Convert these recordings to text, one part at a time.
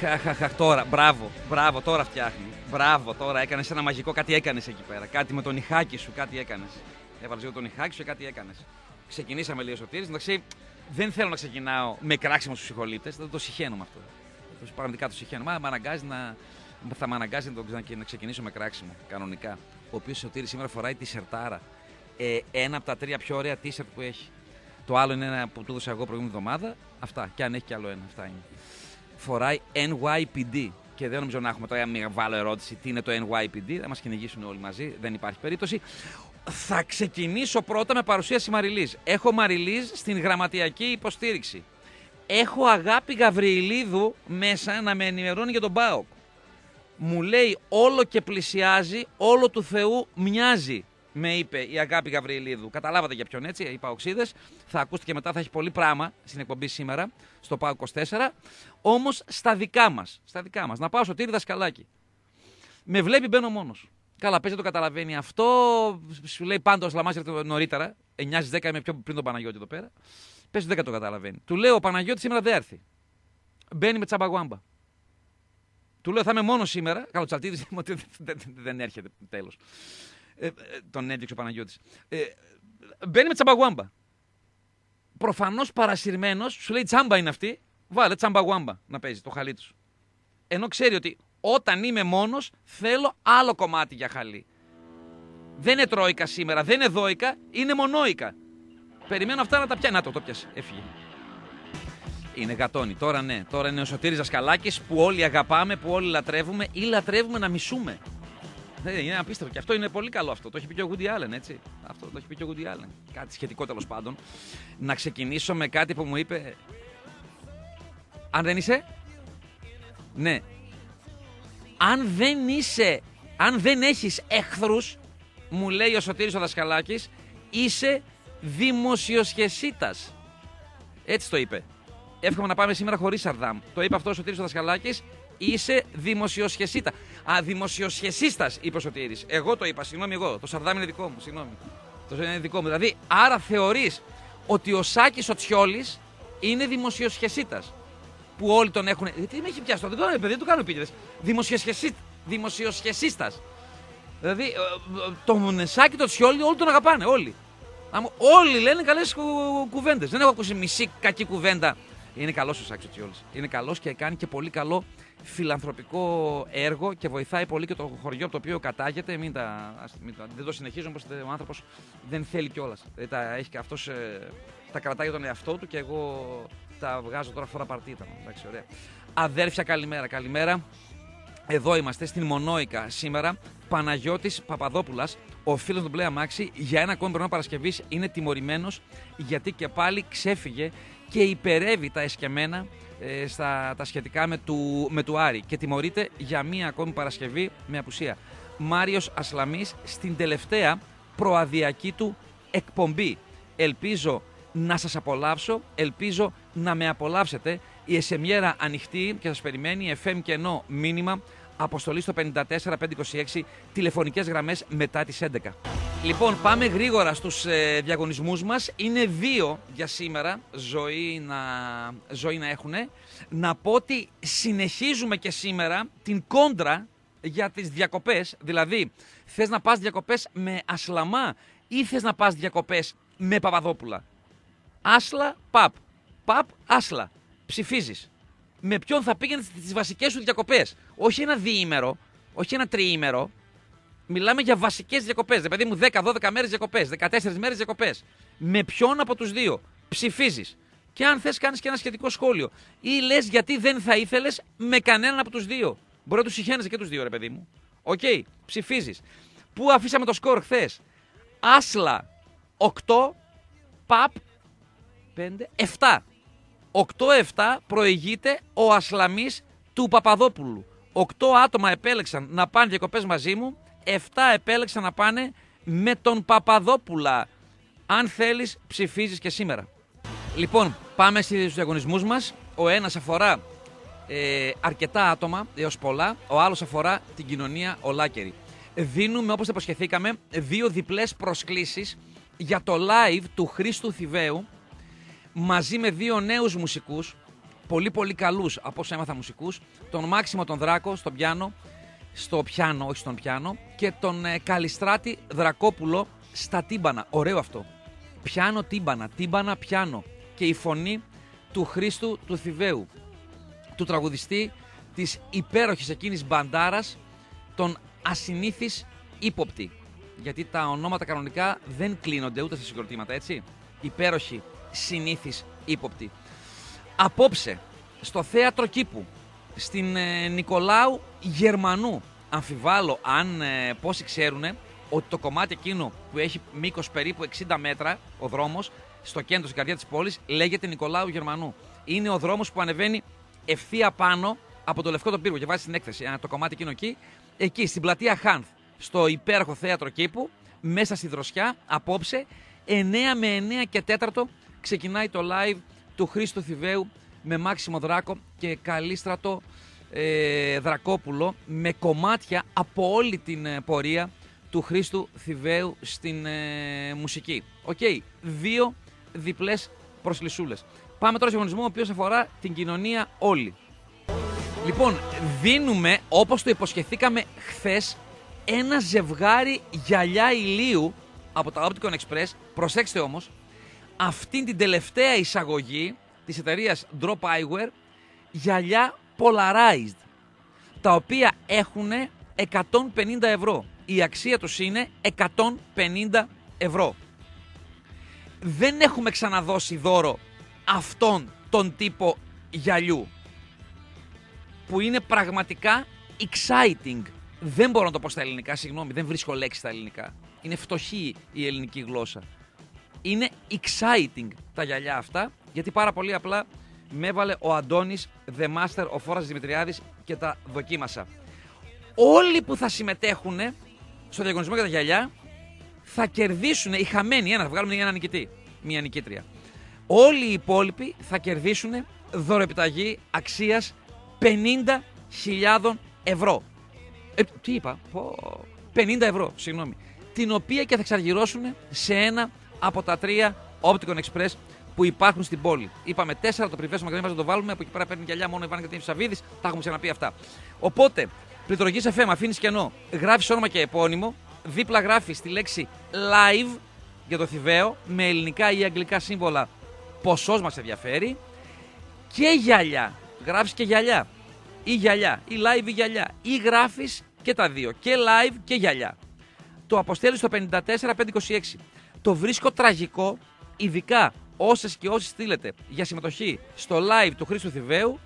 Χαχαχαχ, τώρα, μπράβο, μπράβο, τώρα φτιάχνει. Μπράβο, τώρα έκανες ένα μαγικό, κάτι έκανες εκεί πέρα. Κάτι με τον ηχάκι σου, κάτι έκανες. Έβαλες λίγο τον ηχάκι σου και κάτι έκανες. Ξεκινήσαμε λίγο σωτήρι. Εντάξει, δεν θέλω να ξεκινάω με κράξιμο στους ψυχολήπτε, δεν το συχαίνω αυτό. Το, πραγματικά το συχαίνω. Μα με αναγκάζει να, θα με αναγκάζει να, το, να ξεκινήσω με κράξιμο, κανονικά. Ο οποίος Σωτήρης σήμερα φοράει τη σερτάρα. Ε, ένα από τα τρία πιο ωραία t-shirt που έχει. Το άλλο είναι ένα που του έδωσα εγώ προηγούμενη εβδομάδα. Αυτά. Και αν έχει κι άλλο ένα. Αυτά είναι. Φοράει NYPD. Και δεν νομίζω να έχουμε τώρα μια βάλω ερώτηση τι είναι το NYPD. Θα μας κυνηγήσουν όλοι μαζί. Δεν υπάρχει περίπτωση. Θα ξεκινήσω πρώτα με παρουσίαση Μαριλής. Έχω Μαριλής στην γραμματιακή υποστήριξη. Έχω αγάπη Γαβριηλίδου μέσα να με ενημερώνει για τον Μπάοκ. Μου λέει όλο και πλησιάζει, όλο του Θεού μοιάζει με είπε η Αγάπη Γαβριελίδου. Καταλάβατε για ποιον έτσι, οι Παοξίδε. Θα ακούσετε και μετά, θα έχει πολύ πράγμα στην εκπομπή σήμερα, στο ΠΑΟ 24. Όμως στα δικά μας. Στα δικά μας. Να πάω στο τύρι δασκαλάκι. Με βλέπει, μπαίνω μόνος. Καλά, παίζει το καταλαβαίνει αυτό. Σου λέει πάντω ο Σλαμά νωρίτερα. 9 10 είμαι πιο πριν τον Παναγιώτη εδώ πέρα. Πες 10 το καταλαβαίνει. Του λέω ο Παναγιώτης σήμερα δεν έρθει. Μπαίνει με τσαμπαγουάμπα. Του λέω θα είμαι μόνος σήμερα. Καλό τσαλτίδη δεν έρχεται τέλος. Ε, ε, τον έδειξε ο Παναγιώτης. Ε, μπαίνει με τσαμπαγουάμπα. Προφανώς παρασυρμένος, σου λέει τσάμπα είναι αυτή. Βάλε τσαμπαγουάμπα να παίζει το χαλί τους. Ενώ ξέρει ότι όταν είμαι μόνος θέλω άλλο κομμάτι για χαλί. Δεν είναι τρόικα σήμερα, δεν είναι δόικα, είναι μονόικα. Περιμένω αυτά να τα πιάσει. Να το, το πιάσει. Έφυγε. Είναι γατόνι. Τώρα ναι. Τώρα είναι ο Σωτήρης Ζασκαλάκης που όλοι αγαπάμε, που όλοι λατρεύουμε ή λατρεύουμε να μισούμε. Ναι, είναι απίστευτο. Και αυτό είναι πολύ καλό αυτό. Το έχει πει και ο Woody Allen, έτσι. Αυτό το έχει πει και ο Woody Allen. Κάτι σχετικό τέλος πάντων. Να ξεκινήσω με κάτι που μου είπε. Αν δεν είσαι; Ναι. Αν δεν είσαι. Αν δεν έχεις εχθρούς, μου λέει ο Σωτήρης ο Δασκαλάκης, είσαι δημοσιοσχεσίτας. Έτσι το είπε. Εύχομαι να πάμε σήμερα χωρίς Σαρδάμ. Το είπε αυτό ο Σωτήρης ο Δασκαλάκης είσαι δημοσιοσχεσίτα. Α, δημοσιοσχεσίστα, είπες ο Σωτήρη. Εγώ το είπα, συγγνώμη εγώ. Το σαρδάμι είναι δικό μου, συγγνώμη. Το είναι δικό μου. Δηλαδή, άρα θεωρείς ότι ο Σάκης ο Τσιόλης είναι δημοσιοσχεσίτας. Που όλοι τον έχουν. Τι με έχει πιάσει τώρα, δεν το κάνω, παιδί, δεν το κάνω επίτηδες. Δημοσιοσχεσίστας. Δηλαδή, ε, ε, τον Σάκη το Τσιόλη όλοι τον αγαπάνε, όλοι. Όλοι λένε καλές κουβέντες. Δεν έχω ακούσει μισή κακή κουβέντα είναι καλός ο Σάξο Τσιόλης. Είναι καλός και κάνει και πολύ καλό φιλανθρωπικό έργο και βοηθάει πολύ και το χωριό από το οποίο κατάγεται. Μην τα, μην τα, δεν το συνεχίζω, όπως ο άνθρωπος δεν θέλει κιόλας. Δηλαδή τα, έχει και αυτός, ε, τα κρατάει για τον εαυτό του και εγώ τα βγάζω τώρα φορά παρτίτα. Εντάξει, ωραία. Αδέρφια, καλημέρα. Καλημέρα. Εδώ είμαστε στην Μονόικα σήμερα. Παναγιώτης Παπαδόπουλας, ο φίλος του Μπλε Αμάξι, για ένα ακόμη πρόγραμμα Παρασκευής είναι τιμωρημένος γιατί και πάλι ξέφυγε και υπερεύει τα εσκεμμένα ε, στα, τα σχετικά με του, με του Άρη και τιμωρείται για μία ακόμη Παρασκευή με απουσία. Μάριος Ασλαμής στην τελευταία προαδιακή του εκπομπή. Ελπίζω να σας απολαύσω, ελπίζω να με απολαύσετε. Η εσεμιέρα ανοιχτή και σας περιμένει FM και ενώ μήνυμα αποστολή στο 54526 τηλεφωνικές γραμμές μετά τις 11. Λοιπόν, πάμε γρήγορα στους ε, διαγωνισμούς μας. Είναι δύο για σήμερα ζωή να, ζωή να έχουν. Να πω ότι συνεχίζουμε και σήμερα την κόντρα για τις διακοπές. Δηλαδή, θες να πας διακοπές με Ασλαμά ή θες να πας διακοπές με Παπαδόπουλα; Άσλα, παπ. Παπ, άσλα. Ψηφίζεις με ποιον θα πήγαινε τι βασικές σου διακοπές. Όχι ένα διήμερο, όχι ένα τριήμερο. Μιλάμε για βασικές διακοπές. Δηλαδή μου 10-12 μέρες διακοπές, 14 μέρες διακοπές. Με ποιον από τους δύο ψηφίζεις. Και αν θες, κάνεις και ένα σχετικό σχόλιο. Ή λες γιατί δεν θα ήθελες με κανέναν από τους δύο. Μπορεί να τους συχαίνεσαι και τους δύο, ρε παιδί μου. OK, okay, ψηφίζεις. Πού αφήσαμε το σκορ χθες; Άσλα 8, παπ 5, 7. 8-7 προηγείται ο Ασλαμής του Παπαδόπουλου. 8 άτομα επέλεξαν να πάνε διακοπές μαζί μου, 7 επέλεξαν να πάνε με τον Παπαδόπουλα. Αν θέλεις ψηφίζεις και σήμερα. Λοιπόν, πάμε στους διαγωνισμούς μας. Ο ένας αφορά ε, αρκετά άτομα, έως πολλά. Ο άλλος αφορά την κοινωνία ολάκερη. Δίνουμε, όπως υποσχεθήκαμε, δύο διπλές προσκλήσεις για το live του Χρήστου Θηβαίου μαζί με δύο νέους μουσικούς πολύ πολύ καλούς από όσο έμαθα μουσικούς, τον Μάξιμο τον Δράκο στο πιάνο, στο πιάνο, όχι στον πιάνο, και τον ε, Καλιστράτη Δρακόπουλο στα τύμπανα. Ωραίο αυτό. Πιάνο τύμπανα, τύμπανα πιάνο. Και η φωνή του Χρήστου του Θηβαίου, του τραγουδιστή της υπέροχης εκείνης μπαντάρας, τον ασυνήθις ύποπτη. Γιατί τα ονόματα κανονικά δεν κλείνονται ούτε στα συγκροτήματα, έτσι. Υπέροχη, συνήθις ύποπτη. Απόψε, στο θέατρο κήπου, στην ε, Νικολάου Γερμανού. Αμφιβάλλω αν ε, πόσοι ξέρουν ότι το κομμάτι εκείνο που έχει μήκος περίπου 60 μέτρα ο δρόμος, στο κέντρο, στην καρδιά της πόλης, λέγεται Νικολάου Γερμανού. Είναι ο δρόμος που ανεβαίνει ευθεία πάνω από το λευκό τον πύργο και βάζει την έκθεση. το κομμάτι εκείνο εκεί, εκεί στην πλατεία Χάνθ, στο υπέροχο θέατρο κήπου, μέσα στη δροσιά, απόψε, 9 με 9 και 4 ξεκινάει το live του Χρήστο Θηβαίου με Μάξιμο Δράκο και Καλίστρατο ε, Δρακόπουλο με κομμάτια από όλη την ε, πορεία του Χρήστου Θηβαίου στην ε, μουσική. Οκ, δύο διπλές προσκλησούλες. Πάμε τώρα σε διαγωνισμό ο οποίος αφορά την κοινωνία όλη. Λοιπόν, δίνουμε όπως το υποσχεθήκαμε χθες ένα ζευγάρι γυαλιά ηλίου από τα Opticon Express. Προσέξτε όμως, αυτήν την τελευταία εισαγωγή της εταιρείας Drop Eyewear γυαλιά polarized τα οποία έχουν 150 ευρώ. Η αξία τους είναι 150 ευρώ. Δεν έχουμε ξαναδώσει δώρο αυτόν τον τύπο γυαλιού που είναι πραγματικά exciting. Δεν μπορώ να το πω στα ελληνικά, συγγνώμη, δεν βρίσκω λέξη στα ελληνικά. Είναι φτωχή η ελληνική γλώσσα. Είναι exciting τα γυαλιά αυτά, γιατί πάρα πολύ απλά με έβαλε ο Αντώνης, The Master, ο Φόρας Δημητριάδης και τα δοκίμασα. Όλοι που θα συμμετέχουν στο διαγωνισμό για τα γυαλιά θα κερδίσουν, οι χαμένοι, ένα, θα βγάλουμε ένα νικητή, μία νικήτρια. Όλοι οι υπόλοιποι θα κερδίσουν δωρεπιταγή αξίας 50.000 ευρώ. Ε, τι είπα, 50 ευρώ, συγγνώμη. Την οποία και θα εξαργυρώσουν σε ένα από τα τρία Opticon Express που υπάρχουν στην πόλη. Είπαμε τέσσερα, το πριβέ στο να το βάλουμε. Από εκεί πέρα παίρνει γυαλιά μόνο η Βάνη Κατίνη Σαββίδης. Τα έχουμε ξαναπεί αυτά. Οπότε, πληκτρολογή FM, αφήνεις κενό, γράφεις όνομα και επώνυμο. Δίπλα γράφεις τη λέξη live για το Θηβαίο με ελληνικά ή αγγλικά σύμβολα. Ποσός μας ενδιαφέρει. Και γυαλιά. Γράφεις και γυαλιά. Ή γυαλιά. Ή live ή γυαλιά. Ή γράφεις και τα δύο. Και live και γυαλιά. Το αποστέλεις στο 54526. Το βρίσκω τραγικό, ειδικά όσες και όσοι στείλετε για συμμετοχή στο live του Χρήστου Θηβαίου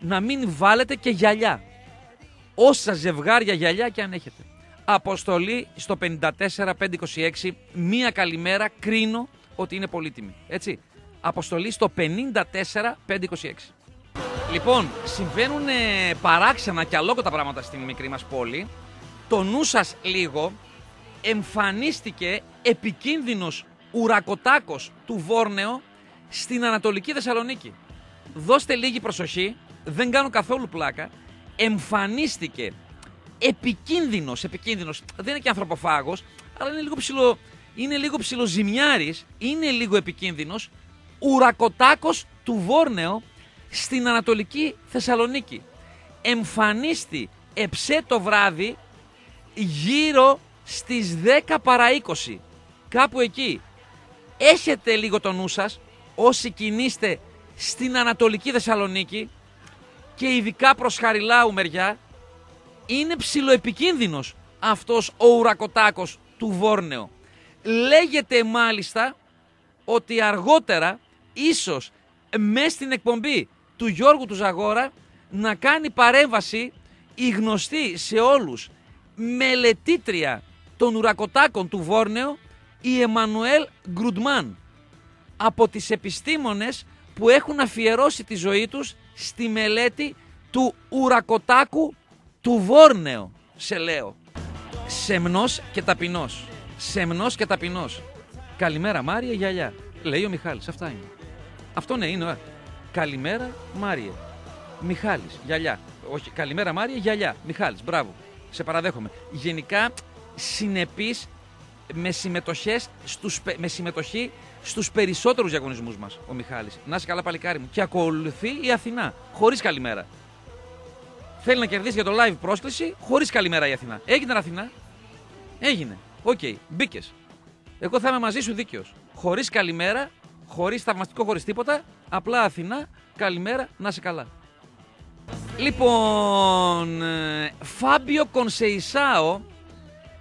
να μην βάλετε και γυαλιά. Όσα ζευγάρια γυαλιά και αν έχετε. Αποστολή στο 54526, μία καλημέρα, κρίνω ότι είναι πολύτιμη. Έτσι. Αποστολή στο 54526. Λοιπόν, συμβαίνουν παράξενα και αλόκοτα πράγματα στην μικρή μας πόλη. Το νου σας λίγο εμφανίστηκε επικίνδυνος ουρακοτάκος του Βόρνεο στην Ανατολική Θεσσαλονίκη. Δώστε λίγη προσοχή, δεν κάνω καθόλου πλάκα. Εμφανίστηκε επικίνδυνος, επικίνδυνος, δεν είναι και ανθρωποφάγος, αλλά είναι λίγο ψηλο, είναι λίγο ψιλοζημιάρης, είναι λίγο επικίνδυνος, ουρακοτάκος του Βόρνεο στην Ανατολική Θεσσαλονίκη. Εμφανίστη εψέ το βράδυ γύρω στις 10 παρά 20. Κάπου εκεί έχετε λίγο το νου σας όσοι κινείστε στην Ανατολική Θεσσαλονίκη και ειδικά προς Χαριλάου μεριά είναι ψιλοεπικίνδυνος αυτός ο ουρακοτάκος του Βόρνεο. Λέγεται μάλιστα ότι αργότερα ίσως μες στην εκπομπή του Γιώργου του Ζαγόρα να κάνει παρέμβαση η γνωστή σε όλους μελετήτρια των ουρακοτάκων του Βόρνεο η Εμμανουέλ Γκρουντμάν από τις επιστήμονες που έχουν αφιερώσει τη ζωή τους στη μελέτη του ουρακοτάκου του Βόρνεο, σε λέω. Σεμνός και ταπεινός. Σεμνός και ταπεινός. Καλημέρα Μάρια γυαλιά. Λέει ο Μιχάλης, αυτά είναι. Αυτό ναι είναι. Ε. Καλημέρα Μάρια. Μιχάλης, γυαλιά. Όχι, καλημέρα Μάρια, γυαλιά. Μιχάλης, μπράβο. Σε παραδέχομαι. Γενικά συνεπής με, συμμετοχές στους, πε- με συμμετοχή στους περισσότερους διαγωνισμούς μας ο Μιχάλης. Να είσαι καλά παλικάρι μου. Και ακολουθεί η Αθηνά, χωρίς καλημέρα. Θέλει να κερδίσει για το live πρόσκληση, χωρίς καλημέρα η Αθηνά. Έγινε Αθηνά. Έγινε. Οκ, μπήκες. Εγώ θα είμαι μαζί σου δίκαιος. Χωρίς καλημέρα, χωρίς θαυμαστικό, χωρίς τίποτα. Απλά Αθηνά, καλημέρα, να είσαι καλά. Λοιπόν, ε, Φάμπιο Κονσεϊσάο,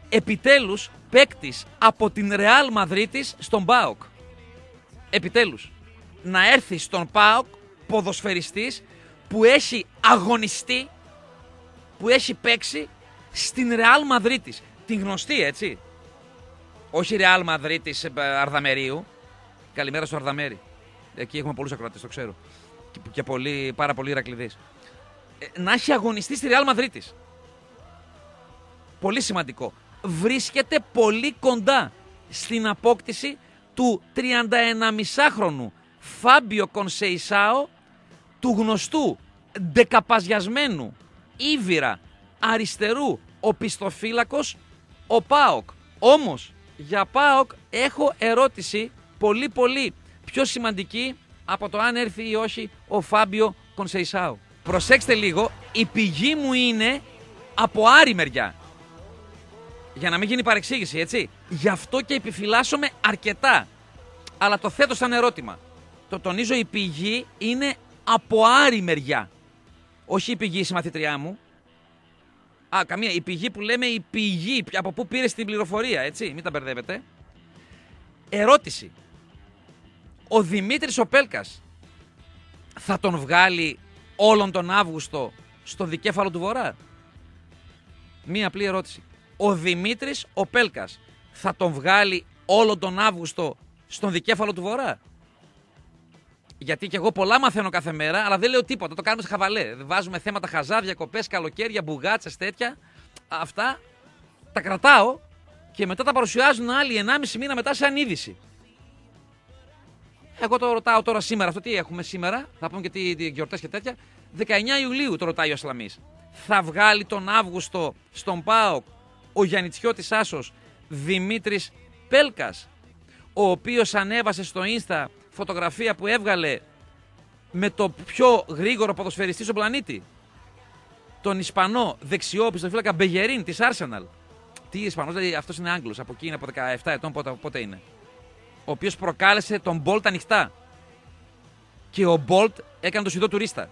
επιτέλους παίκτης από την Ρεάλ Μαδρίτης στον ΠΑΟΚ. Επιτέλους. Να έρθει στον ΠΑΟΚ ποδοσφαιριστής που έχει αγωνιστεί, που έχει παίξει στην Ρεάλ Μαδρίτης. Την γνωστή, έτσι. Όχι Ρεάλ Μαδρίτης ε, Αρδαμερίου. Καλημέρα στο Αρδαμέρι. Εκεί έχουμε πολλούς ακροατές, το ξέρω. Και, και πολύ, πάρα πολύ Ηρακλειδείς. Ε, να έχει αγωνιστεί στη Ρεάλ Μαδρίτης. Πολύ σημαντικό. Βρίσκεται πολύ κοντά στην απόκτηση του 31,5χρονου Φάμπιο Κονσεϊσάο, του γνωστού ντεκαπαζιασμένου Ήβυρα αριστερού οπισθοφύλακος ο Πάοκ. Όμως για Πάοκ έχω ερώτηση πολύ πολύ πιο σημαντική από το αν έρθει ή όχι ο Φάμπιο Κονσεϊσάου. Προσέξτε λίγο, η πηγή μου είναι από άρη μεριά. Για να μην γίνει παρεξήγηση, έτσι. Γι' αυτό και επιφυλάσσομαι αρκετά. Αλλά το θέτω σαν ερώτημα. Το τονίζω, η πηγή είναι από άρη μεριά. Όχι η πηγή η συμμαθήτριά μου. Α, καμία. Η πηγή που λέμε η πηγή. Από πού πήρε την πληροφορία, έτσι. Μην τα μπερδεύετε. Ερώτηση. Ο Δημήτρης ο Πέλκας θα τον βγάλει όλον τον Αύγουστο στο δικέφαλο του Βορρά; Μία απλή ερώτηση. Ο Δημήτρης ο Πέλκας θα τον βγάλει όλον τον Αύγουστο στον δικέφαλο του Βορρά; Γιατί και εγώ πολλά μαθαίνω κάθε μέρα, αλλά δεν λέω τίποτα. Το κάνουμε σε χαβαλέ. Βάζουμε θέματα χαζά, διακοπέ, καλοκαίρια, μπουγάτσες, τέτοια. Αυτά τα κρατάω και μετά τα παρουσιάζουν άλλοι 1,5 μήνα μετά σαν είδηση. Εγώ το ρωτάω τώρα σήμερα, αυτό τι έχουμε σήμερα, θα πούμε και τι, τι γιορτές και τέτοια. 19 Ιουλίου το ρωτάει ο Ασλαμής. Θα βγάλει τον Αύγουστο στον ΠΑΟΚ ο Γιαννητσιώτης Άσος Δημήτρης Πέλκας, ο οποίος ανέβασε στο Insta φωτογραφία που έβγαλε με το πιο γρήγορο ποδοσφαιριστή στον πλανήτη. Τον Ισπανό δεξιό πιστοφύλακα Μπεγερίν της Arsenal. Τι Ισπανός, δηλαδή αυτός είναι Άγγλος, από εκεί είναι από 17 ετών, πότε, πότε είναι ο οποίος προκάλεσε τον Bolt ανοιχτά. Και ο Bolt έκανε το σιδό τουρίστα.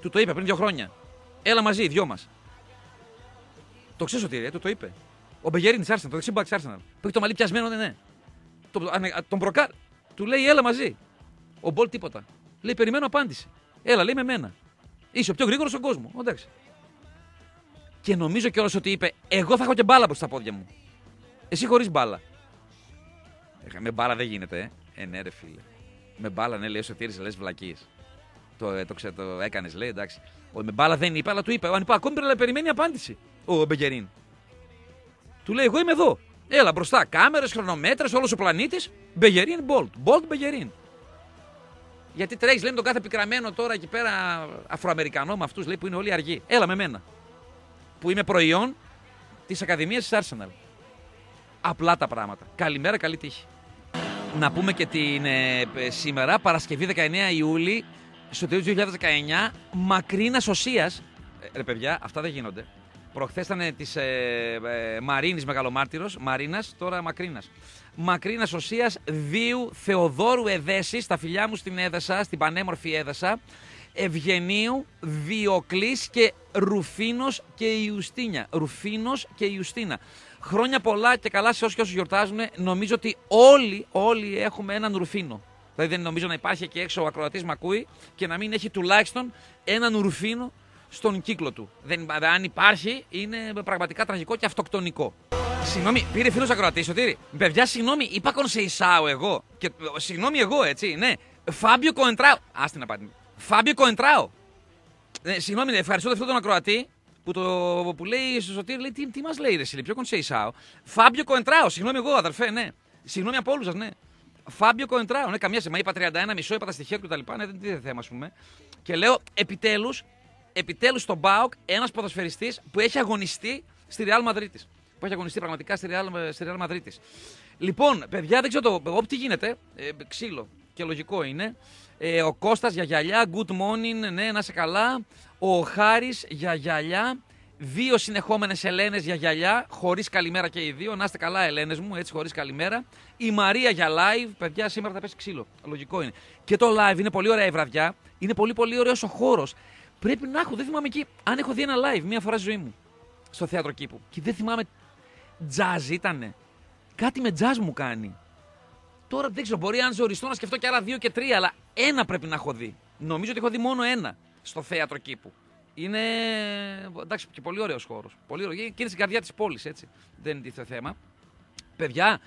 Του το είπε πριν δύο χρόνια. Έλα μαζί, οι δυο μας. Το ξέρεις ότι ρε, του το είπε. Ο Μπεγέριν της Arsenal, το δεξί μπακ της Arsenal. Που έχει το μαλλί πιασμένο, ναι, ναι. Το, ανε, τον προκάλεσε. Του λέει, έλα μαζί. Ο Bolt τίποτα. Λέει, περιμένω απάντηση. Έλα, λέει με μένα. Είσαι ο πιο γρήγορος στον κόσμο. Εντάξει. Και νομίζω κιόλας ότι είπε, εγώ θα έχω και μπάλα προ τα πόδια μου. Εσύ χωρίς μπάλα. Με μπάλα δεν γίνεται, ε. ε ναι, ρε φίλε. Με μπάλα, ναι, λέει ο Σωτήρης, λες βλακίες. Το, ε, το, ξέ, το έκανες, λέει, εντάξει. Ο, με μπάλα δεν είπε, αλλά του είπε. Αν είπα, ακόμη πρέπει να περιμένει απάντηση. Ο Μπεγερίν. Του λέει, Εγώ είμαι εδώ. Έλα μπροστά, κάμερες, χρονομέτρες, όλος ο πλανήτης. Μπεγερίν, Μπολτ. Μπολτ, Μπεγερίν. Γιατί τρέχεις, λέει, τον κάθε πικραμένο τώρα εκεί πέρα Αφροαμερικανό με αυτούς, λέει, που είναι όλοι αργοί. Έλα με μένα. Που είμαι προϊόν της Ακαδημίας της Arsenal. Απλά τα πράγματα. Καλημέρα, καλή τύχη. Να πούμε και την ε, σήμερα, Παρασκευή 19 Ιούλη, στο τέλος 2019, μακρίνα οσία. Ε, ρε παιδιά, αυτά δεν γίνονται. Προχθές ήταν της ε, ε, Μαρίνης Μεγαλομάρτυρος, Μαρίνας, τώρα Μακρίνας. Μακρίνας οσίας Δίου Θεοδόρου Εδέση, στα φιλιά μου στην Έδεσα, στην πανέμορφη Έδεσα. Ευγενίου, Διοκλής και Ρουφίνος και Ιουστίνια. Ρουφίνος και Ιουστίνα. Χρόνια πολλά και καλά σε όσου και όσους γιορτάζουν. Νομίζω ότι όλοι, όλοι έχουμε έναν Ρουφίνο. Δηλαδή δεν νομίζω να υπάρχει και έξω ο ακροατής μα ακούει και να μην έχει τουλάχιστον έναν Ρουφίνο στον κύκλο του. Δεν, αν υπάρχει, είναι πραγματικά τραγικό και αυτοκτονικό. Συγγνώμη, πήρε φίλος ακροατής, Σωτήρη. Παιδιά, συγγνώμη, είπα κονσεϊσάω εγώ. Και, συγγνώμη εγώ, έτσι, ναι. Φάμπιο Κοεντράο. Άστι να πάτε. Φάμπιο Κοεντράο. Ναι, συγγνώμη, ευχαριστώ αυτόν τον ακροατή που, το, που λέει στο Σωτήρη, λέει, τι, τι μας λέει, ρε Σιλί, ποιο κονσεϊσάω. Φάμπιο Κοεντράο, συγγνώμη εγώ, αδερφέ, ναι. Συγγνώμη από όλους σας, ναι. Φάμπιο Κοεντράο, ναι, καμία σεμά, είπα 31 μισό, είπα τα στοιχεία του κτλ. Ναι, δεν είναι θέμα, ας πούμε. Και λέω, επιτέλους, επιτέλους στον Μπάουκ ένας ποδοσφαιριστής που έχει αγωνιστεί στη Real Madrid. που έχει αγωνιστεί πραγματικά στη Real, στη Real Madrid. Λοιπόν, παιδιά, δεν ξέρω το. Ό,τι γίνεται, ε, ξύλο και λογικό είναι. Ε, ο Κώστας για γυαλιά, good morning, ναι, να είσαι καλά. Ο Χάρης για γυαλιά. Δύο συνεχόμενες Ελένες για γυαλιά, χωρίς καλημέρα και οι δύο. Να είστε καλά, Ελένες μου, έτσι χωρίς καλημέρα. Η Μαρία για live. Παιδιά, σήμερα θα πέσει ξύλο. Λογικό είναι. Και το live είναι πολύ ωραία η βραδιά. Είναι πολύ πολύ ωραίος ο χώρος. Πρέπει να έχω, δεν θυμάμαι εκεί, αν έχω δει ένα live μία φορά στη ζωή μου. Στο θέατρο κήπου. Και δεν θυμάμαι. Τζαζ ήτανε. Κάτι με τζαζ μου κάνει. Τώρα δεν ξέρω, μπορεί αν ζοριστώ να σκεφτώ και άλλα δύο και τρία, αλλά ένα πρέπει να έχω δει. Νομίζω ότι έχω δει μόνο ένα στο θέατρο κήπου. Είναι εντάξει, και πολύ ωραίος χώρος. Πολύ ωραίο. Και είναι στην καρδιά της πόλης, έτσι. Δεν είναι τίθεται θέμα. Παιδιά,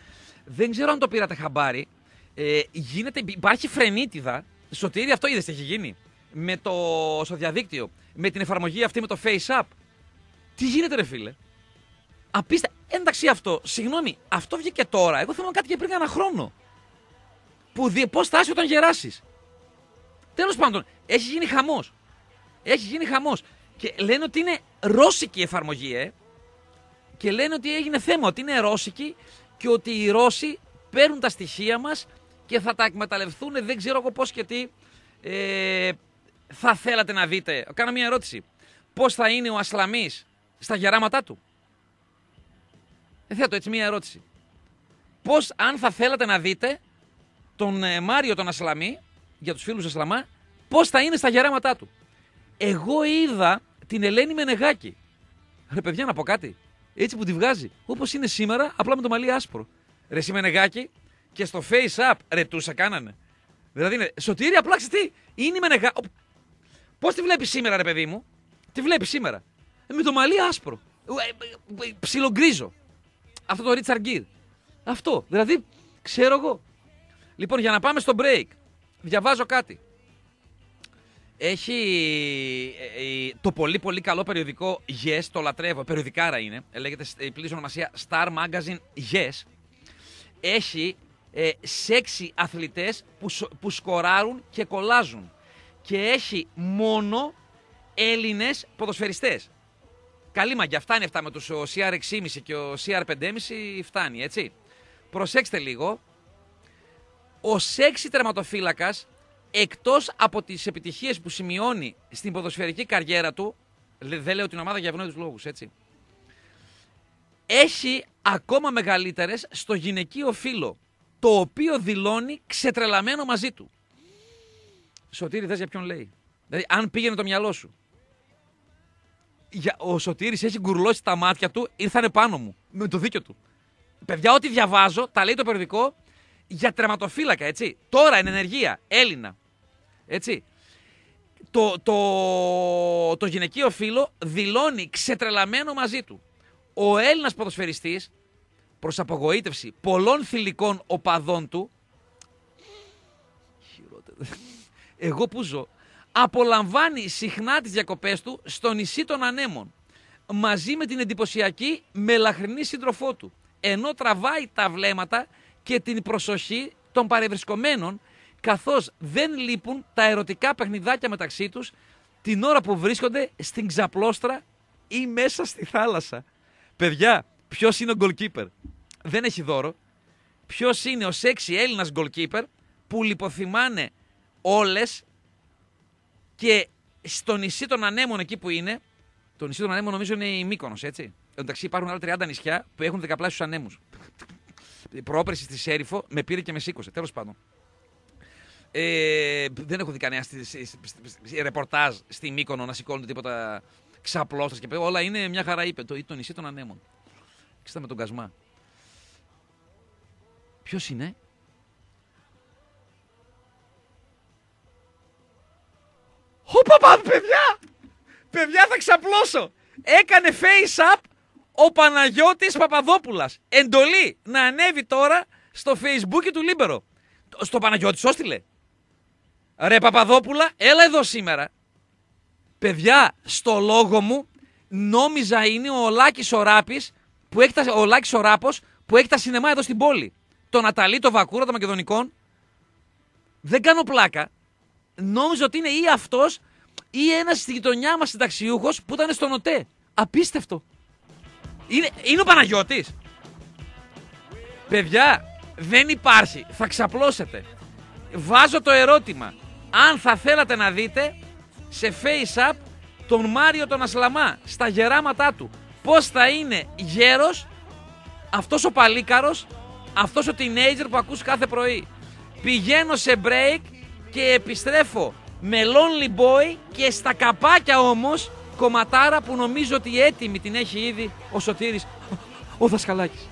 δεν ξέρω αν το πήρατε χαμπάρι. Ε, γίνεται, υπάρχει φρενίτιδα. Σωτήρι, αυτό είδες τι έχει γίνει. Με το, στο διαδίκτυο. Με την εφαρμογή αυτή με το FaceApp. Τι γίνεται, ρε φίλε; Απίστε. Εντάξει αυτό, συγγνώμη, αυτό βγήκε τώρα. Εγώ θέλω κάτι και πριν ένα χρόνο. Που πώς θα είσαι όταν γεράσεις. Τέλος πάντων, έχει γίνει χαμός. Έχει γίνει χαμός. Και λένε ότι είναι ρώσικη εφαρμογή, ε. Και λένε ότι έγινε θέμα, ότι είναι ρώσικη και ότι οι Ρώσοι παίρνουν τα στοιχεία μας και θα τα εκμεταλλευτούν. Δεν ξέρω εγώ πώς και τι. Ε, θα θέλατε να δείτε. Κάνω μια ερώτηση. Πώς θα είναι ο Ασλαμί στα γεράματά του; Ε, θέτω έτσι μια ερώτηση. Πώς, αν θα θέλατε να δείτε τον ε, Μάριο τον Ασλαμή, για τους φίλους Ασλαμά, πώς θα είναι στα γεράματά του; Εγώ είδα την Ελένη Μενεγάκη. Ρε παιδιά, να πω κάτι. Έτσι που τη βγάζει. Όπως είναι σήμερα, απλά με το μαλλί άσπρο. Ρε εσύ Μενεγάκη και στο face up ρε τούσα κάνανε. Δηλαδή είναι σωτήρι, απλά τι. Είναι η Μενεγάκη. Πώς τη βλέπεις σήμερα, ρε παιδί μου; Τη βλέπεις σήμερα. Ε, με το μαλλί άσπρο. Ε, ε, ψιλογκρίζο. Αυτό το Richard Gere. Αυτό. Δηλαδή, ξέρω εγώ. Λοιπόν, για να πάμε στο break. Διαβάζω κάτι. Έχει ε, ε, το πολύ πολύ καλό περιοδικό Yes, το λατρεύω, περιοδικάρα είναι, λέγεται η πλήρης ονομασία Star Magazine Yes. Έχει ε, σεξι αθλητές που, που σκοράρουν και κολλάζουν. Και έχει μόνο Έλληνες ποδοσφαιριστές. Καλή μαγιά, φτάνει αυτά με τους ο CR6,5 και ο CR5,5 φτάνει, έτσι. Προσέξτε λίγο. Ο σεξι τερματοφύλακας εκτός από τις επιτυχίες που σημειώνει στην ποδοσφαιρική καριέρα του, δεν λέω την ομάδα για ευνόητους λόγους, έτσι, έχει ακόμα μεγαλύτερες στο γυναικείο φύλλο, το οποίο δηλώνει ξετρελαμένο μαζί του. Σωτήρι, δες για ποιον λέει; Δηλαδή, αν πήγαινε το μυαλό σου. Για, ο Σωτήρης έχει γκουρλώσει τα μάτια του, ήρθανε πάνω μου. Με το δίκιο του. Παιδιά, ό,τι διαβάζω, τα λέει το περιοδικό, για τερματοφύλακα, έτσι. Τώρα, εν ενεργεία, Έλληνα. Έτσι. Το, το, το γυναικείο φίλο δηλώνει ξετρελαμένο μαζί του. Ο Έλληνας ποδοσφαιριστής, προς απογοήτευση πολλών θηλυκών οπαδών του, εγώ που ζω, απολαμβάνει συχνά τις διακοπές του στο νησί των Ανέμων, μαζί με την εντυπωσιακή μελαχρινή σύντροφό του, ενώ τραβάει τα βλέμματα και την προσοχή των παρευρισκομένων καθώς δεν λείπουν τα ερωτικά παιχνιδάκια μεταξύ τους την ώρα που βρίσκονται στην ξαπλώστρα ή μέσα στη θάλασσα. Παιδιά, ποιος είναι ο goalkeeper; Δεν έχει δώρο. Ποιος είναι ο σεξι Έλληνας goalkeeper που λιποθυμάνε όλες και στο νησί των Ανέμων εκεί που είναι, το νησί των Ανέμων νομίζω είναι η Μύκονος, έτσι. Εντάξει υπάρχουν άλλα 30 νησιά που έχουν δεκαπλάσιους ανέμους. Η πρόπερση στη Σέριφο με πήρε και με σήκωσε, τέλος πάντων. Ε, δεν έχω δει κανένα ρεπορτάζ στη Μύκονο να σηκώνουν τίποτα ξαπλώστα και όλα είναι μια χαρά είπε. Το, το νησί των ανέμων. Ξέρετε με τον Κασμά. Ποιος είναι, Ο παπά, παιδιά! Παιδιά θα ξαπλώσω! Έκανε face up ο Παναγιώτης Παπαδόπουλας. Εντολή να ανέβει τώρα στο facebook του Λίμπερο. Στο Παναγιώτη, σώστηλε. Ρε Παπαδόπουλα, έλα εδώ σήμερα. Παιδιά, στο λόγο μου νόμιζα είναι ο Λάκης ο Ράπης, που έχει τα, ο Λάκης ο Ράπος, που έχει τα σινεμά εδώ στην πόλη. Το Ναταλή, το Βακούρα, το Μακεδονικόν. Δεν κάνω πλάκα. Νόμιζα ότι είναι ή αυτός ή ένας στη γειτονιά μας συνταξιούχος που ήταν στον ΟΤΕ. Απίστευτο. Είναι, είναι ο Παναγιώτης. Παιδιά, δεν υπάρχει. Θα ξαπλώσετε. Βάζω το ερώτημα. Αν θα θέλατε να δείτε σε face-up τον Μάριο τον Ασλαμά στα γεράματά του. Πώς θα είναι γέρος αυτός ο παλίκαρος, αυτός ο teenager που ακούς κάθε πρωί. Πηγαίνω σε break και επιστρέφω με Lonely Boy και στα καπάκια όμως κομματάρα που νομίζω ότι έτοιμη την έχει ήδη ο Σωτήρης, ο Δασκαλάκης.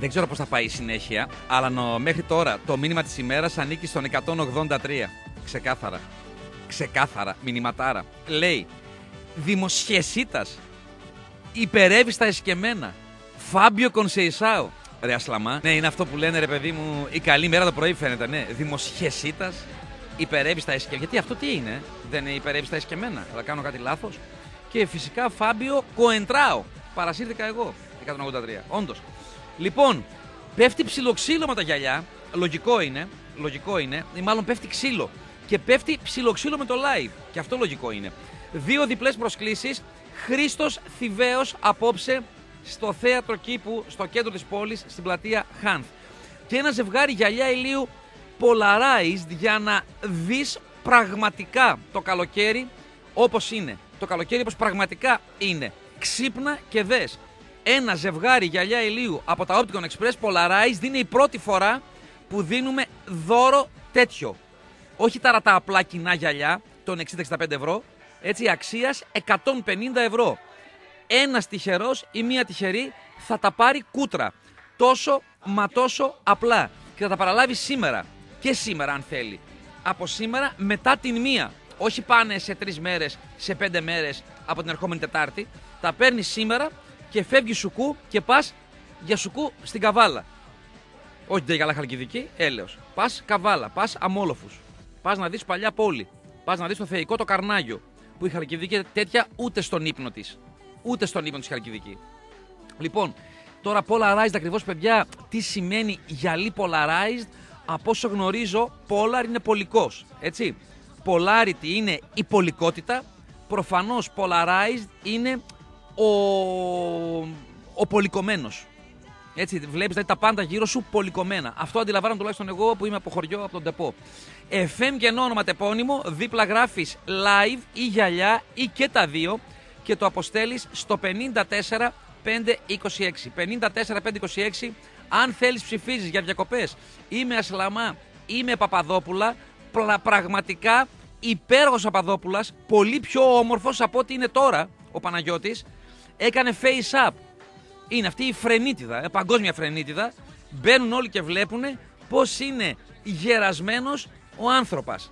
Δεν ξέρω πώς θα πάει η συνέχεια, αλλά νο, μέχρι τώρα το μήνυμα της ημέρας ανήκει στον 183. Ξεκάθαρα. Ξεκάθαρα. Μηνυματάρα. Λέει, δημοσχεσίτας υπερεύει στα εσκεμένα. Φάμπιο Κονσεϊσάου. Ρε Ασλαμά. Ναι, είναι αυτό που λένε ρε παιδί μου, η καλή μέρα το πρωί φαίνεται, ναι. Δημοσχεσίτας υπερεύει στα εσκεμένα. Γιατί αυτό τι είναι, δεν υπερεύει στα εσκεμένα. Θα κάνω κάτι λάθος. Και φυσικά Φάμπιο Κοεντράο. Παρασύρθηκα εγώ. 183. Όντως. Λοιπόν, πέφτει ψιλοξύλο με τα γυαλιά. Λογικό είναι. Λογικό είναι. Ή μάλλον πέφτει ξύλο. Και πέφτει ψιλοξύλο με το live. Και αυτό λογικό είναι. Δύο διπλές προσκλήσεις. Χρήστος Θηβαίος απόψε στο θέατρο κήπου στο κέντρο της πόλης στην πλατεία Χάνθ. Και ένα ζευγάρι γυαλιά ηλίου polarized για να δεις πραγματικά το καλοκαίρι όπως είναι. Το καλοκαίρι όπως πραγματικά είναι. Ξύπνα και δες. Ένα ζευγάρι γυαλιά ηλίου από τα Opticon Express polarized είναι η πρώτη φορά που δίνουμε δώρο τέτοιο. Όχι τα ρατά απλά κοινά γυαλιά των 60-65 ευρώ, έτσι αξίας 150 ευρώ ένας τυχερός ή μία τυχερή θα τα πάρει κούτρα. Τόσο μα τόσο απλά. Και θα τα παραλάβει σήμερα. Και σήμερα, αν θέλει. Από σήμερα μετά την μία. Όχι πάνε σε τρεις μέρες, σε πέντε μέρες από την ερχόμενη Τετάρτη. Τα παίρνει σήμερα και φεύγει σουκού και πας για σουκού στην καβάλα. Όχι δεν καλά χαλκιδική, έλεος. Πας καβάλα, πας αμόλοφους. Πας να δεις παλιά πόλη. Πας να δεις το θεϊκό το καρνάγιο. Που η χαλκιδική τέτοια ούτε στον ύπνο της ούτε στον ύπνο της Χαλκιδική. Λοιπόν, τώρα polarized ακριβώς, παιδιά, τι σημαίνει γυαλί polarized; Από όσο γνωρίζω, polar είναι πολικός. Έτσι. Polarity είναι η πολικότητα. Προφανώς polarized είναι ο, ο πολικωμένος. Έτσι, βλέπεις δηλαδή τα πάντα γύρω σου πολικωμένα. Αυτό αντιλαμβάνομαι τουλάχιστον εγώ που είμαι από χωριό, από τον Τεπό. FM και όνομα τεπώνυμο, δίπλα γράφεις live ή γυαλιά ή και τα δύο και το αποστέλεις στο 54 526. 54 526. Αν θέλεις ψηφίζεις για διακοπές ή με Ασλαμά ή με Παπαδόπουλα, πραγματικά υπέροχος Παπαδόπουλας, πολύ πιο όμορφος από ό,τι είναι τώρα ο Παναγιώτης, έκανε face up. Είναι αυτή η φρενίτιδα, ε, παγκόσμια φρενίτιδα. Μπαίνουν όλοι και βλέπουν πώς είναι γερασμένος ο άνθρωπος.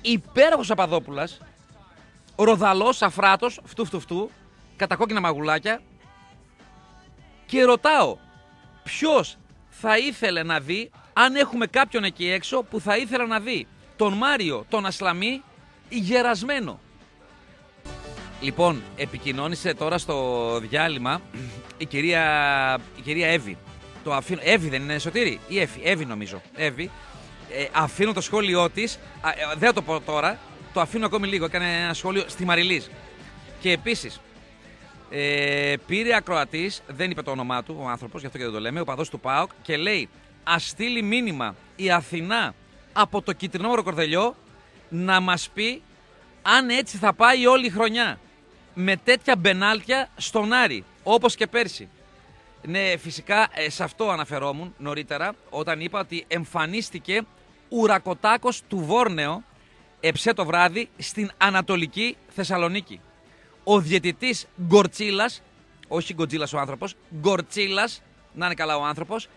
Υπέροχος Παπαδόπουλας, ροδαλός, αφράτος, φτού φτού φτού, κατακόκκινα μαγουλάκια. Και ρωτάω, ποιος θα ήθελε να δει, αν έχουμε κάποιον εκεί έξω που θα ήθελε να δει τον Μάριο, τον Ασλαμή, γερασμένο. Λοιπόν, επικοινώνησε τώρα στο διάλειμμα η κυρία, η κυρία Εύη. Το αφήνω, Εύη δεν είναι Σωτήρη ή Εύη, Εύη νομίζω. Εύη. Ε, αφήνω το σχόλιο της. Ε, δεν θα το πω τώρα το αφήνω ακόμη λίγο. Έκανε ένα σχόλιο στη Μαριλής. Και επίσης, ε, πήρε ακροατής, δεν είπε το όνομά του ο άνθρωπος, γι' αυτό και δεν το λέμε, ο παδός του ΠΑΟΚ και λέει: Α στείλει μήνυμα η Αθηνά από το κυτρινό κορδελιό να μας πει αν έτσι θα πάει όλη η χρονιά. Με τέτοια μπενάλτια στον Άρη, όπως και πέρσι. Ναι, φυσικά ε, σε αυτό αναφερόμουν νωρίτερα, όταν είπα ότι εμφανίστηκε ο ουρακοτάγκος του Βόρνεο εψέ το βράδυ στην Ανατολική Θεσσαλονίκη. Ο διαιτητής Γκορτσίλας, όχι Γκορτσίλας ο άνθρωπος, Γκορτσίλας, να είναι καλά ο άνθρωπος,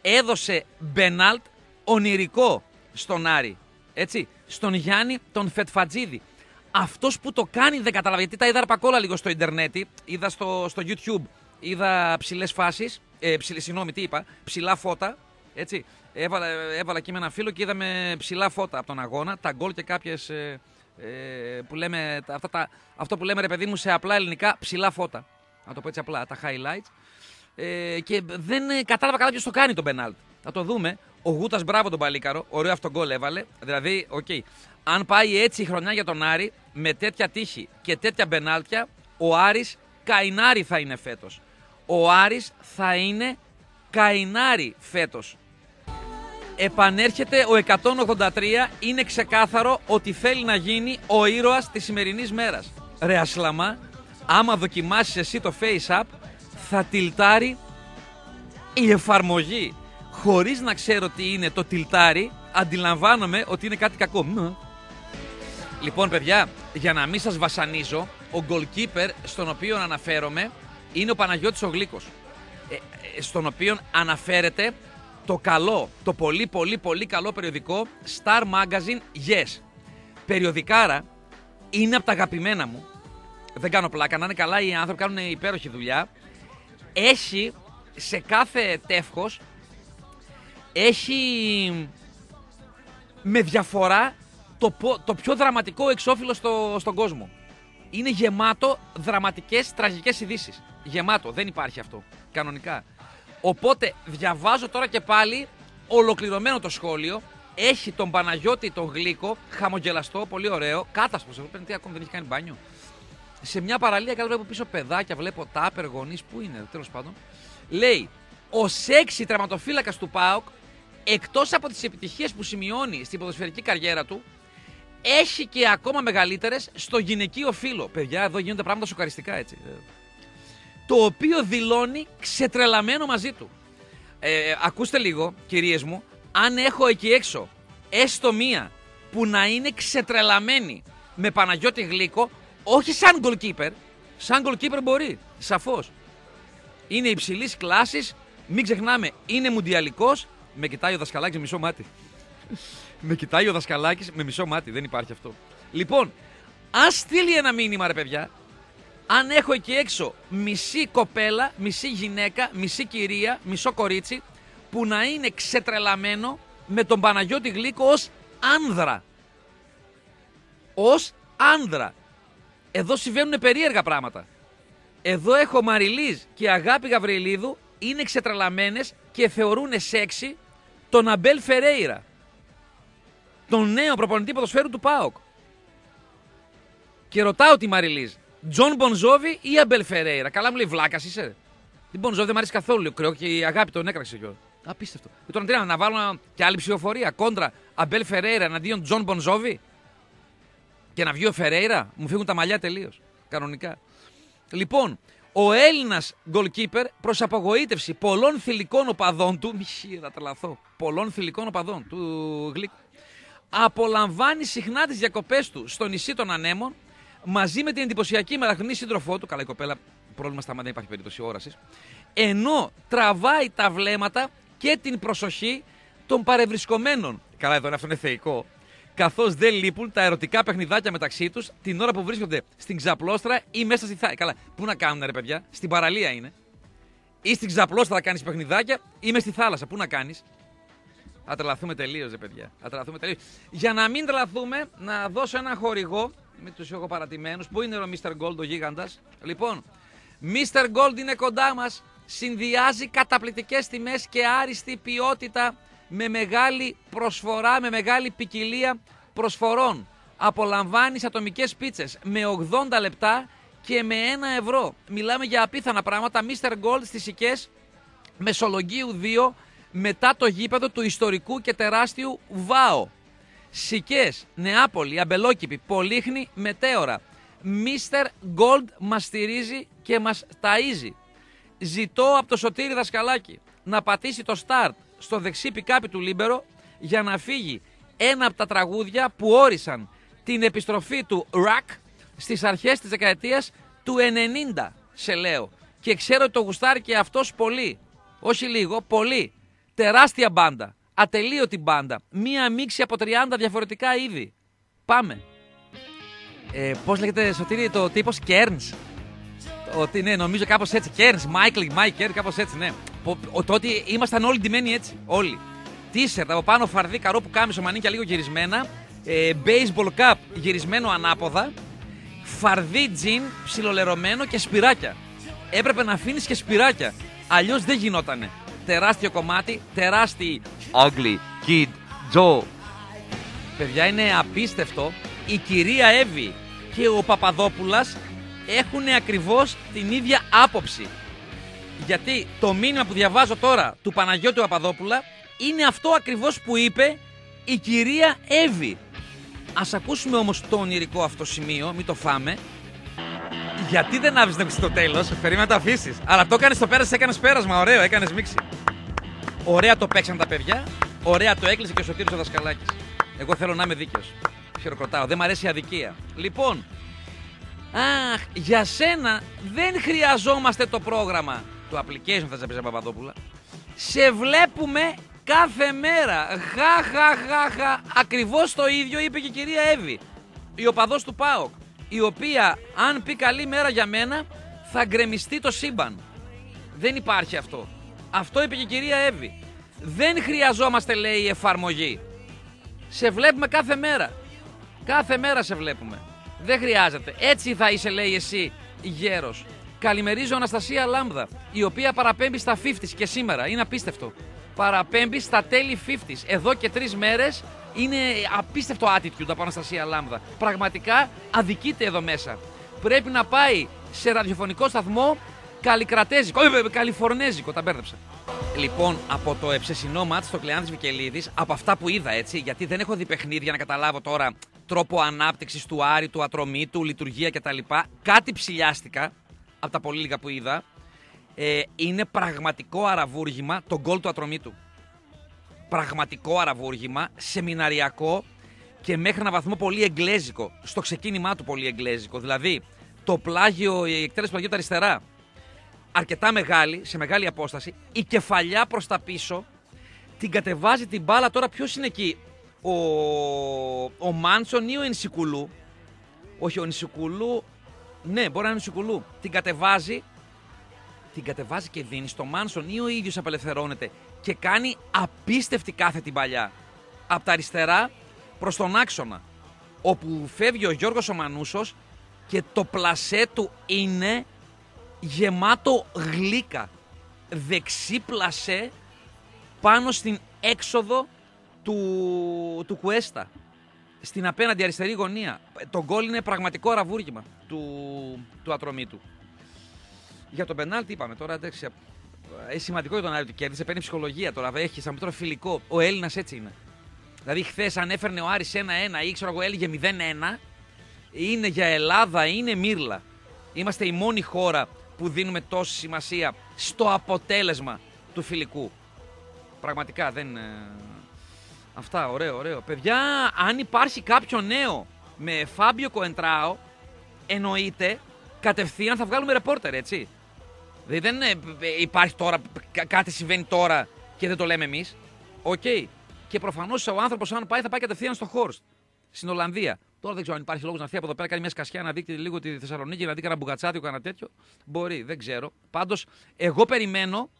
έδωσε μπενάλτ ονειρικό στον Άρη. Έτσι, στον Γιάννη τον Φετφατζίδη. Αυτός που το κάνει δεν καταλαβαίνει. Γιατί τα είδα αρπακόλλα λίγο στο Ίντερνετ, είδα στο, στο YouTube, είδα ψηλές φάσεις. Ε, ψηλή, συγγνώμη, τι είπα, ψηλά φώτα. Έτσι. Έβαλα, έβαλα και με ένα φίλο και είδαμε ψηλά φώτα από τον αγώνα, τα γκολ και κάποιες. Ε, ε, που λέμε, αυτά τα, αυτό που λέμε ρε παιδί μου σε απλά ελληνικά ψηλά φώτα. Να το πω έτσι απλά, τα highlights. Ε, και δεν ε, κατάλαβα καλά ποιος το κάνει τον πενάλτ. Θα το δούμε. Ο Γούτας, μπράβο τον Παλίκαρο. Ωραίο αυτό γκολ έβαλε. Δηλαδή, OK. Okay. Αν πάει έτσι η χρονιά για τον Άρη, με τέτοια τύχη και τέτοια μπενάλτια, ο Άρης Καϊνάρη θα είναι φέτος. Ο Άρης θα είναι Καϊνάρη φέτος. Επανέρχεται ο 183, είναι ξεκάθαρο ότι θέλει να γίνει ο ήρωας της σημερινής μέρας. Ρε Ασλαμά, άμα δοκιμάσεις εσύ το face-up, θα τιλτάρει η εφαρμογή. Χωρίς να ξέρω τι είναι το τιλτάρι, αντιλαμβάνομαι ότι είναι κάτι κακό. Λοιπόν, παιδιά, για να μην σας βασανίζω, ο goalkeeper στον οποίο αναφέρομαι είναι ο Παναγιώτης ο Γλύκος. Ε, ε, στον οποίο αναφέρεται το καλό, το πολύ πολύ πολύ καλό περιοδικό Star Magazine Yes. Περιοδικάρα είναι από τα αγαπημένα μου. Δεν κάνω πλάκα, να είναι καλά οι άνθρωποι, κάνουν υπέροχη δουλειά. Έχει σε κάθε τεύχος, έχει με διαφορά το, το πιο δραματικό εξώφυλλο στο, στον κόσμο. Είναι γεμάτο δραματικές, τραγικές ειδήσεις. Γεμάτο, δεν υπάρχει αυτό, κανονικά. Οπότε διαβάζω τώρα και πάλι ολοκληρωμένο το σχόλιο. Έχει τον Παναγιώτη τον Γλύκο, χαμογελαστό, πολύ ωραίο. Κάτασπο, εγώ παίρνει τι ακόμη δεν έχει κάνει μπάνιο. Σε μια παραλία κάτω βλέπω πίσω παιδάκια, βλέπω τάπερ γονείς. Πού είναι, τέλος πάντων. Λέει, ο σεξι τραυματοφύλακας του ΠΑΟΚ, εκτός από τις επιτυχίες που σημειώνει στην ποδοσφαιρική καριέρα του, έχει και ακόμα μεγαλύτερες στο γυναικείο φύλλο. Παιδιά, εδώ γίνονται πράγματα σοκαριστικά έτσι. Το οποίο δηλώνει ξετρελαμένο μαζί του. Ε, ακούστε λίγο, κυρίες μου, αν έχω εκεί έξω έστω μία που να είναι ξετρελαμένη με Παναγιώτη Γλύκο, όχι σαν goalkeeper, σαν goalkeeper μπορεί, σαφώς. Είναι υψηλής κλάσης, μην ξεχνάμε, είναι μουντιαλικός. Με κοιτάει ο δασκαλάκι μισό μάτι. με κοιτάει ο δασκαλάκι με μισό μάτι. Δεν υπάρχει αυτό. Λοιπόν, αν στείλει ένα μήνυμα, ρε παιδιά, αν έχω εκεί έξω μισή κοπέλα, μισή γυναίκα, μισή κυρία, μισό κορίτσι, που να είναι ξετρελαμένο με τον Παναγιώτη Γλύκο ως άνδρα. Ως άνδρα. Εδώ συμβαίνουν περίεργα πράγματα. Εδώ έχω Μαριλίζ και Αγάπη Γαβριλίδου είναι ξετρελαμένες και θεωρούν σεξι τον Αμπέλ Φερέιρα τον νέο προπονητή ποδοσφαίρου του ΠΑΟΚ. Και ρωτάω τη Μαριλίζ, Τζον Μπον Τζόβι ή Αμπέλ Φερέιρα. Καλά μου λέει βλάκας είσαι. Τον Μπον Τζόβι δεν μου αρέσει καθόλου. Λέω, κρύο και η αγάπη τον έκραξε κιόλας. Απίστευτο. Και τώρα τι να βάλω και άλλη ψηφοφορία κόντρα Αμπέλ Φερέιρα εναντίον Τζον Μπον Τζόβι. Και να βγει ο Φερέιρα, μου φύγουν τα μαλλιά τελείως. Κανονικά. Λοιπόν, ο Έλληνας goalkeeper προς απογοήτευση πολλών θηλυκών οπαδών του. Μισή, θα τρελαθώ. Πολλών θηλυκών οπαδών του Γλυκ απολαμβάνει συχνά τις διακοπές του στο νησί των Ανέμων μαζί με την εντυπωσιακή μελαχρινή σύντροφό του. Καλά, η κοπέλα, πρόβλημα στα μάτια, δεν υπάρχει περίπτωση όρασης. Ενώ τραβάει τα βλέμματα και την προσοχή των παρευρισκομένων. Καλά, εδώ αυτό είναι θεϊκό. Καθώς δεν λείπουν τα ερωτικά παιχνιδάκια μεταξύ τους την ώρα που βρίσκονται στην ξαπλώστρα ή μέσα στη θάλασσα. Καλά, πού να κάνουν ρε παιδιά, στην παραλία είναι. Ή στην ξαπλώστρα θα κάνεις παιχνιδάκια ή μες στη θάλασσα. Πού να κάνεις; Θα τρελαθούμε τελείως, ρε παιδιά. Θα τρελαθούμε τελείως. Για να μην τρελαθούμε, να δώσω ένα χορηγό με τους έχω παρατημένους. Πού είναι ο Mr. Gold, ο γίγαντας; Λοιπόν, Mr. Gold είναι κοντά μας. Συνδυάζει καταπληκτικές τιμές και άριστη ποιότητα με μεγάλη προσφορά, με μεγάλη ποικιλία προσφορών. Απολαμβάνεις ατομικές πίτσες με 80 λεπτά και με 1 ευρώ. Μιλάμε για απίθανα πράγματα. Mr. Gold στις Ικές, Μεσολογγίου 2, μετά το γήπεδο του ιστορικού και τεράστιου ΒΑΟ. Σικές, Νεάπολη, Αμπελόκηπη, Πολύχνη, Μετέωρα. Mr. Gold μας στηρίζει και μας ταΐζει. Ζητώ από το Σωτήρι Δασκαλάκη να πατήσει το start στο δεξί πικάπι του Λίμπερο για να φύγει ένα από τα τραγούδια που όρισαν την επιστροφή του ροκ στις αρχές της δεκαετίας του 90 σε λέω. Και ξέρω ότι το γουστάρει και αυτός πολύ. Όχι λίγο, πολύ. Τεράστια μπάντα. Ατελείωτη μπάντα. Μία μίξη από 30 διαφορετικά είδη. Πάμε. Ε, Πώς λέγεται, Σωτήρη, το τύπος; Κέρνς. Ότι ναι, νομίζω κάπως έτσι. Κέρνς, Μάικλ, Μάικερ, κάπως έτσι, ναι. Τότε ήμασταν όλοι ντυμένοι έτσι. Όλοι. Τίσερτ από πάνω φαρδί καρό που κάμισο μανίκια λίγο γυρισμένα. Ε, baseball cap γυρισμένο ανάποδα. Φαρδί τζιν ψιλολερωμένο και σπυράκια. Έπρεπε να αφήνεις και σπυράκια. Αλλιώς δεν γινότανε τεράστιο κομμάτι, τεράστιο Ugly Kid Joe. Παιδιά είναι απίστευτο. Η κυρία Εύη και ο Παπαδόπουλας έχουν ακριβώς την ίδια άποψη. Γιατί το μήνυμα που διαβάζω τώρα του Παναγιώτου Απαδόπουλα είναι αυτό ακριβώς που είπε η κυρία Εύη. Ας ακούσουμε όμως το ονειρικό αυτό σημείο, μην το φάμε. Γιατί δεν άφησε να στο τέλος, περίμενα να το αφήσεις. Αλλά το έκανε στο πέρασε, έκανες πέρασμα. Ωραίο, έκανες μίξη. Ωραία το παίξαν τα παιδιά. Ωραία το έκλεισε και ο Σωτήρης ο Δασκαλάκης. Εγώ θέλω να είμαι δίκαιος. Χειροκροτάω. Δεν μ' αρέσει η αδικία. Λοιπόν, αχ, για σένα δεν χρειαζόμαστε το πρόγραμμα του application, θα σε Παπαδόπουλα. Σε βλέπουμε κάθε μέρα. Χα, χα, χα, χα. Ακριβώς το ίδιο είπε και η κυρία Εύη. Η οπαδός του ΠΑΟΚ. Η οποία, αν πει καλή μέρα για μένα, θα γκρεμιστεί το σύμπαν. Δεν υπάρχει αυτό. Αυτό είπε και η κυρία Εύη. Δεν χρειαζόμαστε, λέει, η εφαρμογή. Σε βλέπουμε κάθε μέρα. Κάθε μέρα σε βλέπουμε. Δεν χρειάζεται. Έτσι θα είσαι, λέει εσύ, γέρος. Καλημερίζω Αναστασία Λάμδα, η οποία παραπέμπει στα 50 και σήμερα. Είναι απίστευτο. Παραπέμπει στα τέλη 50 Εδώ και τρεις μέρες είναι απίστευτο attitude από Αναστασία Λάμδα. Πραγματικά αδικείται εδώ μέσα. Πρέπει να πάει σε ραδιοφωνικό σταθμό Καλικρατέζικο, ε, Καλιφορνέζικο, τα μπέρδεψα. Λοιπόν, από το εψεσινό μάτς στο Κλεάνθης Βικελίδης, από αυτά που είδα έτσι, γιατί δεν έχω δει παιχνίδια να καταλάβω τώρα τρόπο ανάπτυξης του Άρη, του Ατρωμίτου, λειτουργία κτλ. Κάτι ψηλιάστηκα από τα πολύ λίγα που είδα. Ε, είναι πραγματικό αραβούργημα το γκολ του Ατρωμίτου. Πραγματικό αραβούργημα, σεμιναριακό και μέχρι ένα βαθμό πολύ εγγλέζικο. Στο ξεκίνημά του πολύ εγγλέζικο. Δηλαδή, το πλάγιο, η εκτέλεση πλαγίου τα αριστερά αρκετά μεγάλη, σε μεγάλη απόσταση. Η κεφαλιά προς τα πίσω την κατεβάζει την μπάλα. Τώρα ποιος είναι εκεί, ο, ο Μάντσον ή ο Ενσικουλού; Όχι, ο Ενσικουλού. Ναι, μπορεί να είναι ο Ενσικουλού. Την κατεβάζει. Την κατεβάζει και δίνει στο Μάνσον ή ο ίδιος απελευθερώνεται και κάνει απίστευτη κάθετη παλιά. Από τα αριστερά προς τον άξονα. Όπου φεύγει ο Γιώργος ο Μανούσος και το πλασέ του είναι γεμάτο γλύκα. Δεξί πλασέ πάνω στην έξοδο του, του Κουέστα. Στην απέναντι αριστερή γωνία. Το γκολ είναι πραγματικό ραβούργημα του, του ατρωμίτου. Για τον πενάλτη είπαμε τώρα, εντάξει, είναι σημαντικό για τον Άρη του κέρδισε. Παίρνει ψυχολογία τώρα. Έχεις σαν τώρα φιλικό. Ο Έλληνας έτσι είναι. Δηλαδή, χθες αν έφερνε ο Άρης 1-1 ή ξέρω εγώ έλεγε 0-1, είναι για Ελλάδα, είναι μύρλα. Είμαστε η μόνη χώρα που δίνουμε τόση σημασία στο αποτέλεσμα του φιλικού. Πραγματικά δεν. Ε, αυτά, ωραίο, ωραίο. Παιδιά, αν υπάρχει κάποιο νέο με Φάμπιο Κοεντράο, εννοείται κατευθείαν θα βγάλουμε ρεπόρτερ, έτσι. Δηλαδή δεν υπάρχει τώρα, κάτι συμβαίνει τώρα και δεν το λέμε εμείς. Οκ. Και προφανώς ο άνθρωπος, αν πάει, θα πάει κατευθείαν στο Χόρστ, στην Ολλανδία. Τώρα δεν ξέρω αν υπάρχει λόγος να έρθει από εδώ πέρα, κάνει μια σκασιά να δει λίγο τη Θεσσαλονίκη, να δει κανένα μπουγατσάδικο, κανένα τέτοιο. Μπορεί, δεν ξέρω. Πάντως, εγώ περιμένω,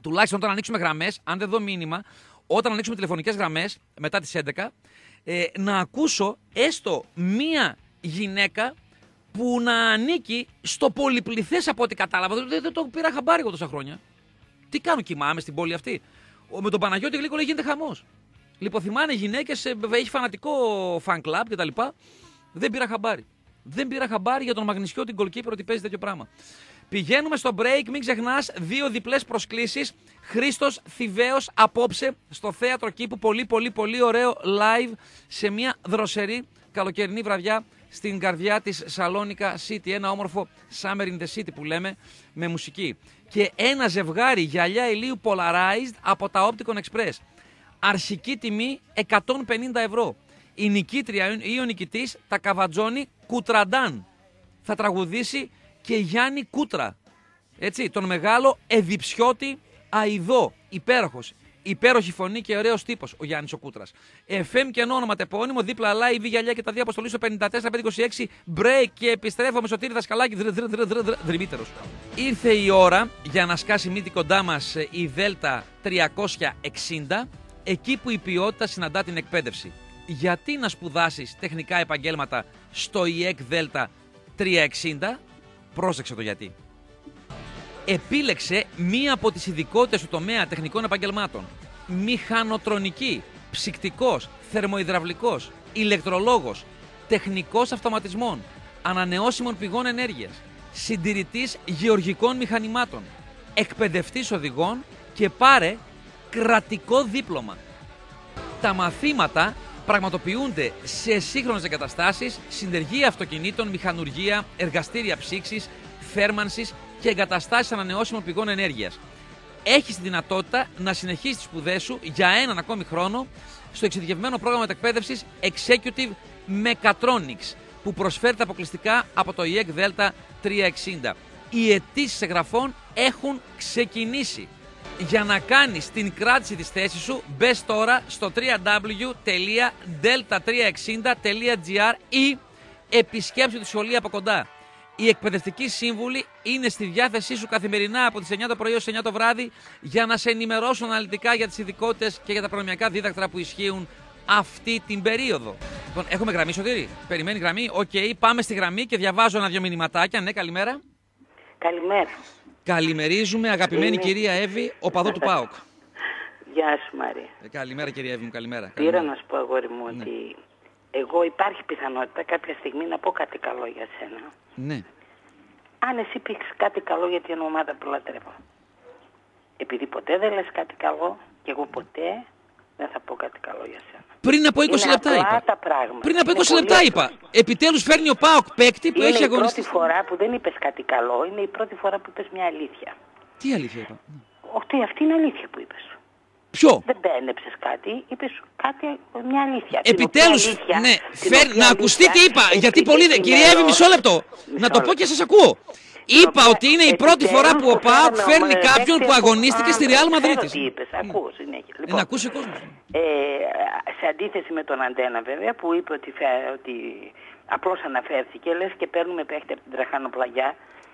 τουλάχιστον όταν ανοίξουμε γραμμές, αν δεν δω μήνυμα, όταν ανοίξουμε τηλεφωνικές γραμμές μετά τις 11, ε, να ακούσω έστω μία γυναίκα που να ανήκει στο πολυπληθές από ό,τι κατάλαβα. Δεν, δεν το πήρα χαμπάρι εγώ τόσα χρόνια. Τι κάνω, κοιμάμαι στην πόλη αυτή. Με τον Παναγιώτη Γλίκο γίνεται χαμός. Λιποθυμάνε γυναίκες, έχει φανατικό fan club κτλ. Δεν πήρα χαμπάρι. Δεν πήρα χαμπάρι για τον Μαγνησιώτη goalkeeper ότι παίζει τέτοιο πράγμα. Πηγαίνουμε στο break, μην ξεχνάς δύο διπλές προσκλήσεις. Χρήστος Θηβαίος απόψε στο θέατρο κήπου. Πολύ, πολύ, πολύ ωραίο live σε μια δροσερή καλοκαιρινή βραδιά στην καρδιά της Σαλόνικα City. Ένα όμορφο Summer in the City που λέμε με μουσική. Και ένα ζευγάρι γυαλιά ηλίου polarized από τα Opticon Express. Αρχική τιμή 150 ευρώ. Η νικήτρια ή ο νικητής τα καβατζόνι Κουτραντάν. Θα τραγουδήσει και Γιάννη Κούτρα. Έτσι, τον μεγάλο Εδιψιώτη Αιδό. Υπέροχος. Υπέροχη φωνή και ωραίος τύπος ο Γιάννης ο Κούτρας. FM και όνομα τεπώνυμο, δίπλα live γυαλιά και τα δύο αποστολή στο 54-526. Break και επιστρέφω με σωτήρι δασκαλάκι. Δρυμύτερος. Ήρθε η ώρα για να σκάσει μύτη κοντά μας η Δέλτα 360 εκεί που η ποιότητα συναντά την εκπαίδευση. Γιατί να σπουδάσεις τεχνικά επαγγέλματα στο ΙΕΚ ΔΕΛΤΑ 360, πρόσεξε το γιατί. Επίλεξε μία από τις ειδικότητες του τομέα τεχνικών επαγγελμάτων. Μηχανοτρονική, ψυκτικός, θερμοϊδραυλικός, ηλεκτρολόγος, τεχνικός αυτοματισμών, ανανεώσιμων πηγών ενέργειας, συντηρητής γεωργικών μηχανημάτων, εκπαιδευτής οδηγών και πάρε κρατικό δίπλωμα. Τα μαθήματα πραγματοποιούνται σε σύγχρονες εγκαταστάσεις, συνεργεία αυτοκινήτων, μηχανουργία, εργαστήρια ψήξης, θέρμανσης και εγκαταστάσεις ανανεώσιμων πηγών ενέργειας. Έχεις τη δυνατότητα να συνεχίσεις τις σπουδές σου για έναν ακόμη χρόνο στο εξειδικευμένο πρόγραμμα εκπαίδευσης Executive Mechatronics που προσφέρεται αποκλειστικά από το IEC Delta 360. Οι αιτήσεις εγγραφών έχουν ξεκινήσει. Για να κάνεις την κράτηση της θέσης σου, μπες τώρα στο www.delta360.gr ή επισκέψου τη σχολή από κοντά. Οι εκπαιδευτικοί σύμβουλοι είναι στη διάθεσή σου καθημερινά από τις 9 το πρωί έως 9 το βράδυ για να σε ενημερώσουν αναλυτικά για τις ειδικότητες και για τα προνομιακά δίδακτρα που ισχύουν αυτή την περίοδο. Λοιπόν, έχουμε γραμμή, Σωτήρη; Περιμένει γραμμή; Οκ, πάμε στη γραμμή και διαβάζω ένα-δυο μηνυματάκια. Ναι, καλημέρα. Καλημέρα. Καλημερίζουμε, αγαπημένη Είναι- κυρία Εύη, οπαδό του ΠΑΟΚ. Γεια σου Μαρία. Ε, καλημέρα, κυρία Εύη μου, καλημέρα. Πήρα καλημέρα. να σου πω αγόρι μου ότι εγώ υπάρχει πιθανότητα κάποια στιγμή να πω κάτι καλό για σένα. Ναι. Αν εσύ πεις κάτι καλό για την ομάδα που λατρεύω. Επειδή ποτέ δεν λες κάτι καλό και εγώ ποτέ δεν θα πω κάτι καλό για σένα. Πριν από 20 Είναι λεπτά απλά είπα. τα πράγματα. Πριν από Είναι 20 πολύ λεπτά απλά. είπα. Επιτέλους φέρνει ο ΠΑΟΚ παίκτη που είναι έχει η αγωνιστεί. πρώτη φορά που δεν είπες κάτι καλό, είναι η πρώτη φορά που είπες μια αλήθεια. Τι αλήθεια είπα. Όχι, αυτή είναι αλήθεια που είπες. Ποιο; Δεν πένεψες κάτι, είπες κάτι, μια αλήθεια. Την Επιτέλους, οποία αλήθεια- ναι, την φέρ- οποία να ακουστεί τι αλήθεια είπα. εσύ Γιατί πολύ δεν. Κυρία Εύη, ενημερώ- μισό λεπτό. Μισό Να το πω λεπτό. και σας ακούω. Είπα οποία ότι είναι η πρώτη επιτέλους φορά που ο το ΠΑΟΚ φέραμε φέρνει ο κάποιον που παίκτης αγωνίστηκε από- στη Α, Ρεάλ ξέρω Μαδρίτη. τι είπες, ακούω συνέχεια. Ε, Να Λοιπόν, ακούσει ο κόσμος. ε, σε αντίθεση με τον Αντένα βέβαια που είπε ότι, φε- ότι απλώς αναφέρθηκε λες και παίρνουμε παίχτη από την Τραχάνο Πλαγιά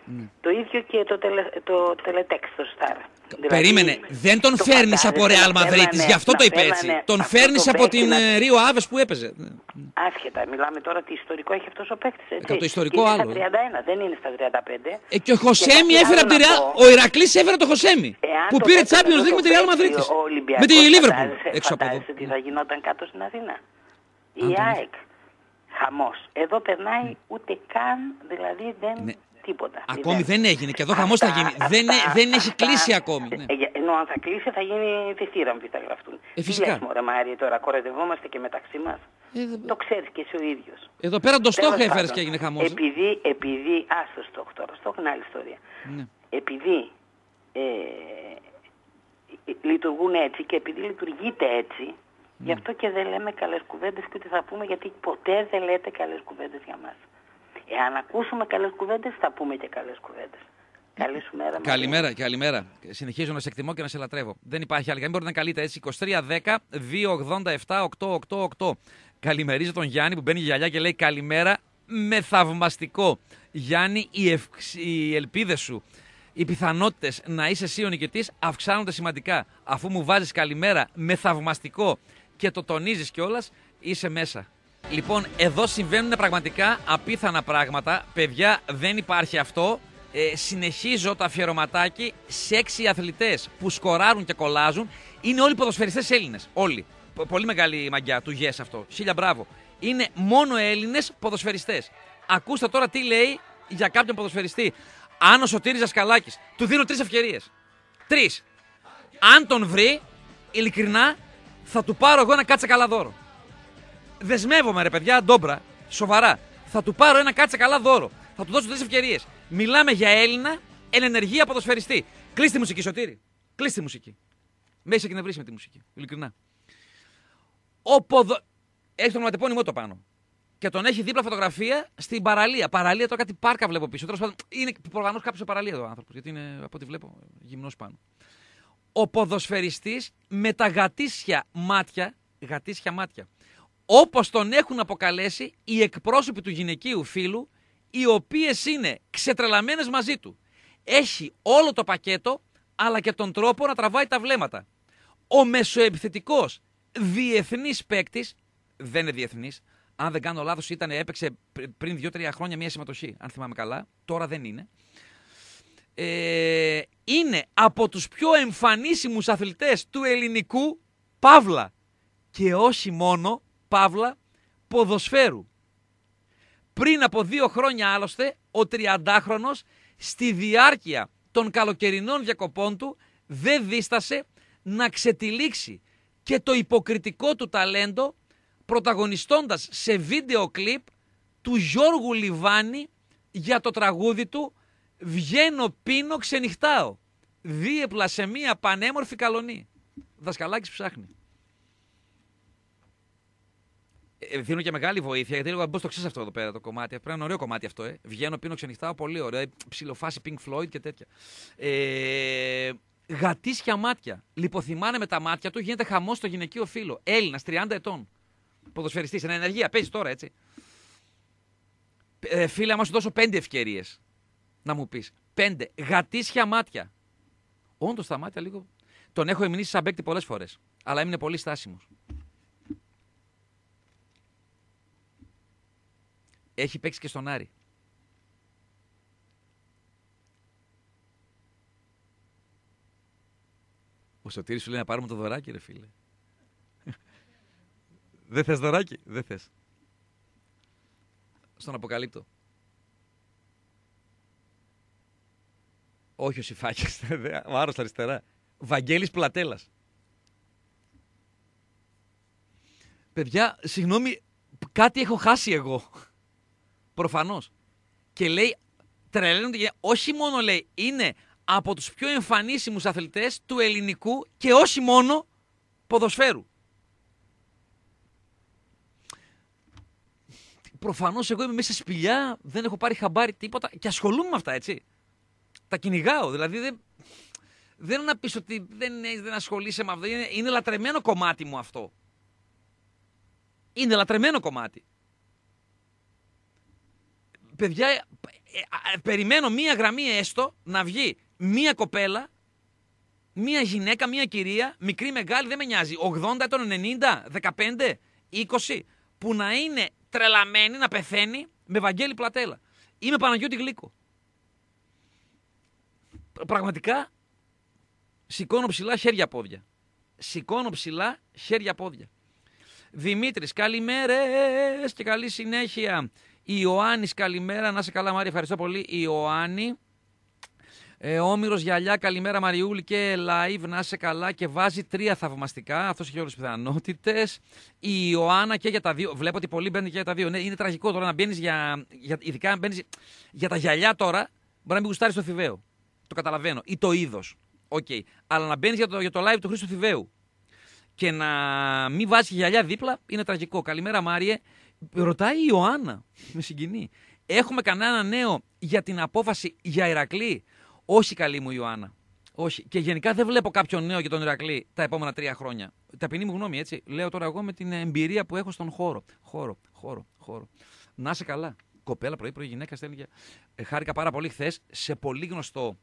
Ναι. το ίδιο και το, τελε, το τελετέξ στο Σταρ. Δηλαδή, Περίμενε, δεν τον το φέρνεις φαντάζεσαι από να Ρεάλ Μαδρίτη, φέρνανε- γι' αυτό να το είπε έτσι. φέρνανε Τον αυτό φέρνεις το από παίκτη την να- ε, Ρίο Άβες που έπαιζε. Άσχετα, μιλάμε τώρα τι ιστορικό έχει αυτός ο παίκτης, έτσι. Ε, το ιστορικό είναι άλλο, ε. στα 31, δεν είναι στα 35. Ε, και ο Χωσέμι κάτι έφερε από τη άλλο να Ρεάλ. πω. Ο Ηρακλής έφερε το Χωσέμι. Εάν Που το πήρε παίκτη Champions αυτό League το με τη Ρεάλ παίκτη Μαδρίτη. ο Ολυμπιακός, Με τη Λίβερπουλ. φαντάζεσαι- Έξω από εδώ. φαντάζεσαι τι θα γινόταν κάτω στην Αθήνα. Η Αν τον ΑΕΚ. Χαμός. Εδώ περνάει ούτε καν, δηλαδή δεν Ναι. Τίποτα. Ακόμη Μηδέν. δεν έγινε και εδώ χαμός θα Αυτά- γίνει. Δεν, αυτά- δεν έχει αυτά- κλείσει ακόμη. ναι. Ε, ενώ αν θα κλείσει θα γίνει θυσίραμβοι θα γραφτούν. Ε, φυσικά. Τι λες μωρέ Μάρια τώρα, κοροϊδευόμαστε και μεταξύ μας; Ε, δεν- Το ξέρεις και εσύ ο ίδιος. Εδώ πέρα το στόχο Τέλος έφερες πάντων, και έγινε χαμός. Επειδή, επειδή, ας το στόχο τώρα, στόχο είναι άλλη ιστορία. Ναι. Επειδή ε, λειτουργούν έτσι και επειδή λειτουργείτε έτσι, Ναι. γι' αυτό και δεν λέμε καλές κουβέντες και ούτε θα πούμε γιατί ποτέ δεν λέτε καλές κουβέντες για μας. Εάν ακούσουμε καλές κουβέντες θα πούμε και καλές κουβέντες. Καλή σου μέρα. Μαρία. Καλημέρα, καλημέρα. Συνεχίζω να σε εκτιμώ και να σε λατρεύω. Δεν υπάρχει άλλη. Δεν μπορεί να είναι καλύτερα έτσι. 2310 287 888. Καλημερίζω τον Γιάννη που μπαίνει γυαλιά και λέει Καλημέρα με θαυμαστικό. Γιάννη, οι, ευξ... οι ελπίδες σου, οι πιθανότητες να είσαι εσύ ο νικητής αυξάνονται σημαντικά. Αφού μου βάζεις καλημέρα με θαυμαστικό και το τονίζεις κιόλας, είσαι μέσα. Λοιπόν, εδώ συμβαίνουν πραγματικά απίθανα πράγματα. Παιδιά, δεν υπάρχει αυτό. Ε, συνεχίζω το αφιερωματάκι σε έξι αθλητές που σκοράρουν και κολλάζουν. Είναι όλοι ποδοσφαιριστές Έλληνες. Όλοι. Πο- Πολύ μεγάλη μαγιά του Yes αυτό. Χίλια μπράβο. Είναι μόνο Έλληνες ποδοσφαιριστές. Ακούστε τώρα τι λέει για κάποιον ποδοσφαιριστή. Αν ο Σωτήρης Δασκαλάκης, του δίνω τρεις ευκαιρίες. Τρεις. Αν τον βρει, ειλικρινά, θα του πάρω εγώ ένα κάτσε καλά δώρο. Δεσμεύομαι, ρε παιδιά, ντόμπρα. Σοβαρά. Θα του πάρω ένα κάτσε καλά δώρο. Θα του δώσω τρεις ευκαιρίες. Μιλάμε για Έλληνα εν ενεργεία ποδοσφαιριστή. Κλείσει τη μουσική, Σωτήρη. Κλείσει τη μουσική. Με έχει εκνευρίσει με τη μουσική. Ειλικρινά. Ο ποδο... Έχει τον ονοματεπώνυμό το πάνω. Και τον έχει δίπλα φωτογραφία στην παραλία. Παραλία τώρα κάτι πάρκα βλέπω πίσω. Τέλος πάντων, είναι προφανώς κάποιος σε παραλία εδώ ο άνθρωπος. Γιατί είναι από ό,τι βλέπω γυμνός πάνω. Ο ποδοσφαιριστής με τα γατήσια μάτια, γατήσια μάτια, όπως τον έχουν αποκαλέσει οι εκπρόσωποι του γυναικείου φίλου, οι οποίες είναι ξετρελαμένες μαζί του. Έχει όλο το πακέτο, αλλά και τον τρόπο να τραβάει τα βλέμματα. Ο μεσοεπιθετικός διεθνής παίκτης, δεν είναι διεθνής, αν δεν κάνω λάθος ήταν, έπαιξε πρι- πριν 2-3 χρόνια μια συμμετοχή, αν θυμάμαι καλά, τώρα δεν είναι ε, είναι από τους πιο εμφανίσιμους αθλητές του ελληνικού Παύλα και όχι μόνο Παύλα ποδοσφαίρου. Πριν από δύο χρόνια άλλωστε, ο 30χρονος στη διάρκεια των καλοκαιρινών διακοπών του δεν δίστασε να ξετυλίξει και το υποκριτικό του ταλέντο πρωταγωνιστώντας σε βίντεο κλιπ του Γιώργου Λιβάνη για το τραγούδι του «Βγαίνω πίνω ξενυχτάω» δίεπλα σε μία πανέμορφη καλονή. Δασκαλάκης ψάχνει. Ε, δίνω και μεγάλη βοήθεια γιατί λέω πώ το ξέρεις αυτό εδώ πέρα το κομμάτι. Πρέπει να είναι ωραίο κομμάτι αυτό. Ε. Βγαίνω, πίνω, ξενυχτάω. Πολύ ωραίο. Ε, ψιλοφάση Pink Floyd και τέτοια. Ε, γατήσια μάτια. Λιποθυμάνε με τα μάτια του. Γίνεται χαμός στο γυναικείο φίλο. Έλληνας, 30 ετών. Ποδοσφαιριστής. Εν ενεργεία. Παίζει τώρα έτσι. Ε, φίλε, άμα σου δώσω πέντε ευκαιρίες να μου πεις. Πέντε. Γατήσια μάτια. Όντως τα μάτια λίγο. Τον έχω εμεινήσει σαν παίκτη πολλές φορές. Αλλά έμεινε πολύ στάσιμος. Έχει παίξει και στον Άρη. Ο Σωτήρης σου λέει να πάρουμε το δωράκι ρε φίλε. Δεν θες δωράκι, δεν θες. Στον αποκαλύπτω. Όχι ο Σιφάκης, ο Άρος αριστερά. Βαγγέλης Πλατέλας. Παιδιά, συγγνώμη, κάτι έχω χάσει εγώ. Προφανώς. Και λέει, τρελαίνονται όχι μόνο λέει, είναι από τους πιο εμφανίσιμους αθλητές του ελληνικού και όχι μόνο ποδοσφαίρου. Προφανώς εγώ είμαι μέσα σε σπηλιά, δεν έχω πάρει χαμπάρι τίποτα και ασχολούμαι με αυτά, έτσι. Τα κυνηγάω. Δηλαδή δεν, δεν είναι να πεις ότι δεν, δεν ασχολείσαι με αυτό. Είναι, είναι λατρεμένο κομμάτι μου αυτό. Είναι λατρεμένο κομμάτι παιδιά, ε, ε, περιμένω μία γραμμή έστω να βγει μία κοπέλα, μία γυναίκα, μία κυρία, μικρή, μεγάλη, δεν με νοιάζει, 80 ετών, 90, 15, 20, που να είναι τρελαμένη, να πεθαίνει με Βαγγέλη Πλατέλα ή με Παναγιώτη Γλίκο. Πραγματικά σηκώνω ψηλά χέρια-πόδια. Σηκώνω ψηλά χέρια-πόδια. Δημήτρης, καλημέρες και καλή συνέχεια. Η Ιωάννης, καλημέρα. Να σε καλά, Μάρια. Ευχαριστώ πολύ. Η Ιωάννη. Ε, Όμηρος Γυαλιά, καλημέρα Μαριούλη και live. Να σε καλά και βάζει τρία θαυμαστικά. Αυτός έχει όλες τις πιθανότητες. Η Ιωάννα και για τα δύο. Βλέπω ότι πολλοί μπαίνουν και για τα δύο. Ναι, είναι τραγικό τώρα να μπαίνεις για, για. Ειδικά αν μπαίνεις για τα γυαλιά τώρα, μπορεί να μην γουστάρεις το Θηβαίο. Το καταλαβαίνω. Ή το είδος. OK. Okay. Αλλά να μπαίνεις για το, για το live του Χρήστο Θηβαίου και να μην βάζεις γυαλιά δίπλα είναι τραγικό. Καλημέρα Μάριε. Ρωτάει η Ιωάννα, με συγκινεί. Έχουμε κανένα νέο για την απόφαση για Ηρακλή; Όχι, καλή μου Ιωάννα. Όχι. Και γενικά δεν βλέπω κάποιο νέο για τον Ηρακλή τα επόμενα τρία χρόνια. Ταπεινή μου γνώμη, έτσι. Λέω τώρα εγώ με την εμπειρία που έχω στον χώρο. Χώρο, χώρο, χώρο. Να είσαι καλά. Κοπέλα, πρωί, πρωί, γυναίκα στέλνει. Ε, χάρηκα πάρα πολύ χθες σε πολύ γνωστό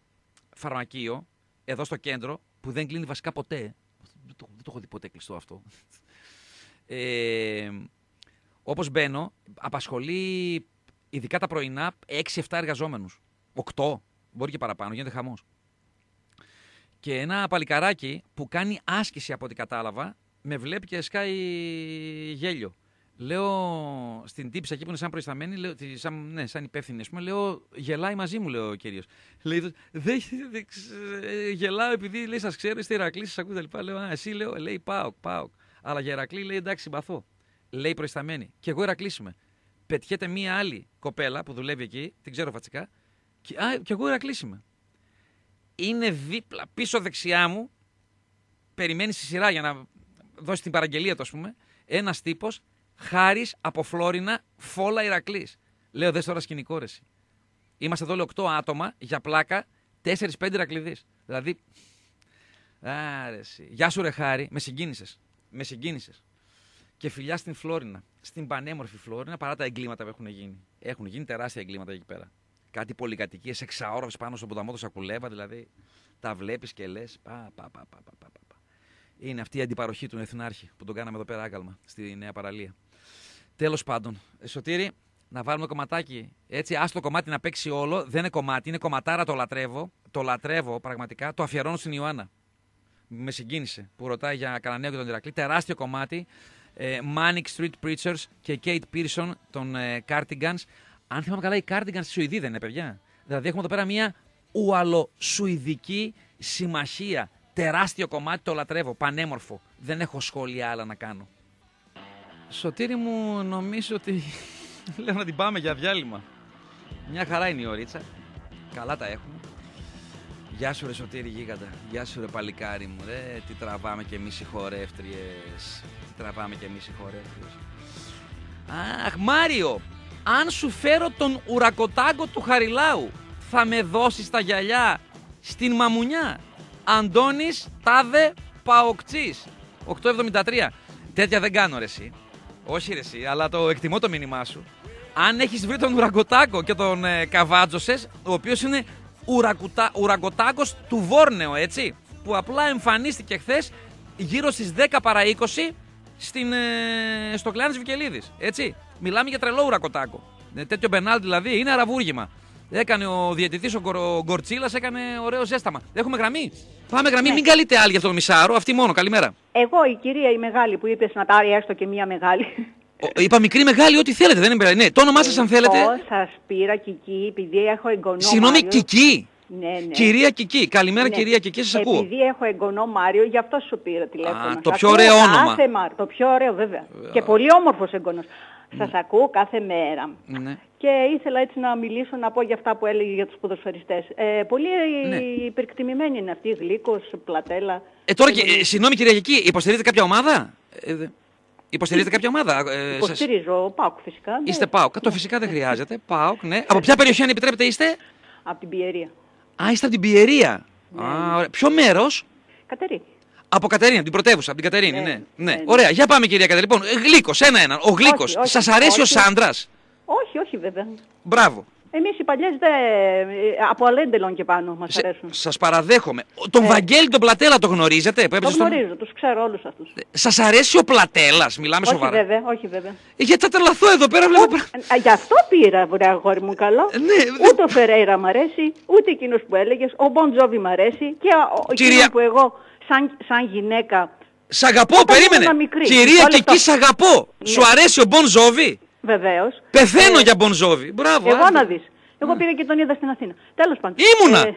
φαρμακείο, εδώ στο κέντρο, που δεν κλείνει βασικά ποτέ. Δεν το, δεν το έχω δει ποτέ κλειστό αυτό. Ε, όπως μπαίνω, απασχολεί ειδικά τα πρωινά 6-7 εργαζόμενους. 8, μπορεί και παραπάνω, γίνεται χαμός. Και ένα παλικαράκι που κάνει άσκηση από ό,τι κατάλαβα, με βλέπει και σκάει γέλιο. Λέω στην τύψη εκεί που είναι σαν προϊσταμένη, λέω, σαν, ναι, σαν υπεύθυνη, πούμε, λέω, γελάει μαζί μου, λέω ο κύριος. Λέει, δεν δε, γελάω επειδή λέει, σας ξέρω, είστε Ηρακλής, σας ακούτε λοιπά. Λέω, Α, εσύ λέω, λέει, πάω, πάω. Αλλά για Ηρακλή λέει, εντάξει, συμπαθώ λέει προϊσταμένη. Και εγώ Ηρακλή Πετιέται μία άλλη κοπέλα που δουλεύει εκεί, την ξέρω φατσικά, και, α, και εγώ Ηρακλή Είναι δίπλα, πίσω δεξιά μου, περιμένει στη σειρά για να δώσει την παραγγελία του, ας πούμε, ένας τύπος χάρης από Φλόρινα, φόλα Ηρακλής. Λέω, δες τώρα σκηνικό ρε. Είμαστε εδώ, λέει, 8 άτομα για πλάκα, 4-5 Ηρακλειδείς. Δηλαδή. Άρεση. Γεια σου, ρε Χάρη, με συγκίνησες. Με συγκίνησες. Και φιλιά στην Φλόρινα. Στην πανέμορφη Φλόρινα, παρά τα εγκλήματα που έχουν γίνει. Έχουν γίνει τεράστια εγκλήματα εκεί πέρα. Κάτι πολυκατοικίες εξαόροφε πάνω στον ποταμό του Σακουλέβα, δηλαδή τα βλέπεις και λες. Πα, πα, πα, πα, πα, πα, πα. Είναι αυτή η αντιπαροχή του Εθνάρχη που τον κάναμε εδώ πέρα άγκαλμα στη Νέα Παραλία. Τέλος πάντων, Σωτήρη, να βάλουμε κομματάκι. Έτσι, άστο το κομμάτι να παίξει όλο. Δεν είναι κομμάτι, είναι κομματάρα, το λατρεύω. Το λατρεύω πραγματικά. Το αφιερώνω στην Ιωάννα. Με συγκίνησε που ρωτάει για Κανανέο και τον Ηρακλή. Τεράστιο κομμάτι. Ε, Manic Street Preachers και Kate Pearson των ε, Cardigans. Αν θυμάμαι καλά, οι Cardigans στη Σουηδία δεν είναι, παιδιά. Δηλαδή έχουμε εδώ πέρα μια ουαλο-σουηδική συμμαχία. Τεράστιο κομμάτι, το λατρεύω, πανέμορφο. Δεν έχω σχόλια άλλα να κάνω. Σωτήρι μου, νομίζω ότι λέω να την πάμε για διάλειμμα. Μια χαρά είναι η ωρίτσα. Καλά τα έχουμε. Γεια σου ρε Σωτήρη Γίγαντα. Γεια σου ρε παλικάρι μου. Ρε, τι τραβάμε κι εμείς οι χορεύτριες. Τι τραβάμε κι εμείς οι χορεύτριες. Αχ, Μάριο, αν σου φέρω τον ουρακοτάγκο του Χαριλάου, θα με δώσεις τα γυαλιά στην μαμουνιά; Αντώνης Τάδε Παοκτσής. 873. Τέτοια δεν κάνω ρε εσύ. Όχι ρε εσύ, αλλά το εκτιμώ το μήνυμά σου. Αν έχεις βρει τον ουρακοτάκο και τον ε, καβάτζωσες, ο οποίος είναι ουρακουτά, ουρακοτάκος του Βόρνεο, έτσι, που απλά εμφανίστηκε χθες γύρω στις 10 παρα 20 στην, ε, στο κλάνης Βικελίδης, έτσι. Μιλάμε για τρελό ουρακοτάκο. Ε, τέτοιο μπενάλ δηλαδή είναι αραβούργημα. Έκανε ο διαιτητής ο, Γκορ, ο Γκορτσίλας, έκανε ωραίο ζέσταμα. Έχουμε γραμμή; Πάμε γραμμή, Ναι. μην καλείτε άλλη για αυτό το μισάρο. Αυτή μόνο, καλημέρα. Εγώ η κυρία η μεγάλη που είπε να πάρει έστω και μία μεγάλη. Ο, είπα μικρή, μεγάλη, ό,τι θέλετε. Δεν είναι Ναι, το όνομά σας, αν θέλετε. Εγώ σας πήρα Κική επειδή έχω εγγονό Συγγνώμη, Μάριο. Κική. Ναι, ναι. Κυρία Κική. Καλημέρα, Ναι. κυρία Κική, σας ακούω. Επειδή έχω εγγονό Μάριο, γι' αυτό σου πήρα τηλέφωνο. Α, Σας το πιο ακούω ωραίο όνομα. Κάθε Μάριο, το πιο ωραίο βέβαια. Και πολύ όμορφος εγγονός. Σας ακούω κάθε μέρα. Ναι. Και ήθελα έτσι να μιλήσω, να πω για αυτά που έλεγε για τους ποδοσφαιριστές. Ε, πολύ Ναι. υπερκτιμημένοι είναι αυτοί, Γλίκος, Πλατέλα. Ε, τώρα, και, ε, συγγνώμη, κυρία Κική, υποστηρίζετε κάποια ομάδα; Ε, δε- υποστηρίζετε κάποια ομάδα. Ε, σας- Υποστηρίζω, πάω φυσικά. ναι. Είστε ΠΑΟΚ. Το φυσικά δεν χρειάζεται. ΠΑΟΚ, ναι. Από ποια περιοχή, αν επιτρέπετε, είστε; Από την Πιερία. Α, είστε από την Πιερία. Ναι. Α, ωραία. Ποιο μέρος; Κατερίνη. Από Κατερίνα, την πρωτεύουσα, από την Κατερίνη, ναι. Ναι, ναι. ναι, ναι. Ωραία, για πάμε κυρία Κατερίνα. Λοιπόν, Γλίκο, ένα-ένα. Ο Γλίκο. Όχι, όχι, Σας αρέσει όχι. ο Σάντρα. Όχι, όχι βέβαια. Μπράβο. Εμείς οι παλιές δεν... από αλέντελον και πάνω μας αρέσουν. Σας παραδέχομαι. Τον Ε. Βαγγέλη τον Πλατέλα το γνωρίζετε. Που Το έπαιζε στον... γνωρίζω, τους ξέρω όλους αυτούς. Σας αρέσει ο Πλατέλας, μιλάμε όχι σοβαρά. βέβαια, όχι βέβαια. Ε, Γιατί θα τρελαθώ εδώ πέρα, βλέπω. Ούτε- ε, Γι' αυτό πήρα, βρε αγόρι μου καλό. Ε, ναι, ούτε ο Φερέιρα μ' αρέσει, ούτε εκείνος που έλεγες, ο Μπον Τζόβι μ' αρέσει και ο, ο Κυρία- εκείνος που εγώ σαν, σαν γυναίκα, Σ' αγαπώ, Όταν περίμενε. ήμουν μικρή. Κυρία Μισό και λεπτό. εκεί σ' αγαπώ. Σου αρέσει ο Μπον Ζόβι. βεβαίως. Πεθαίνω Ε, για Μπον Ζόβι. Μπράβο. Εγώ άντε. να δεις. Εγώ πήρα και τον είδα στην Αθήνα. Τέλος πάντων. Ήμουνα. Ε,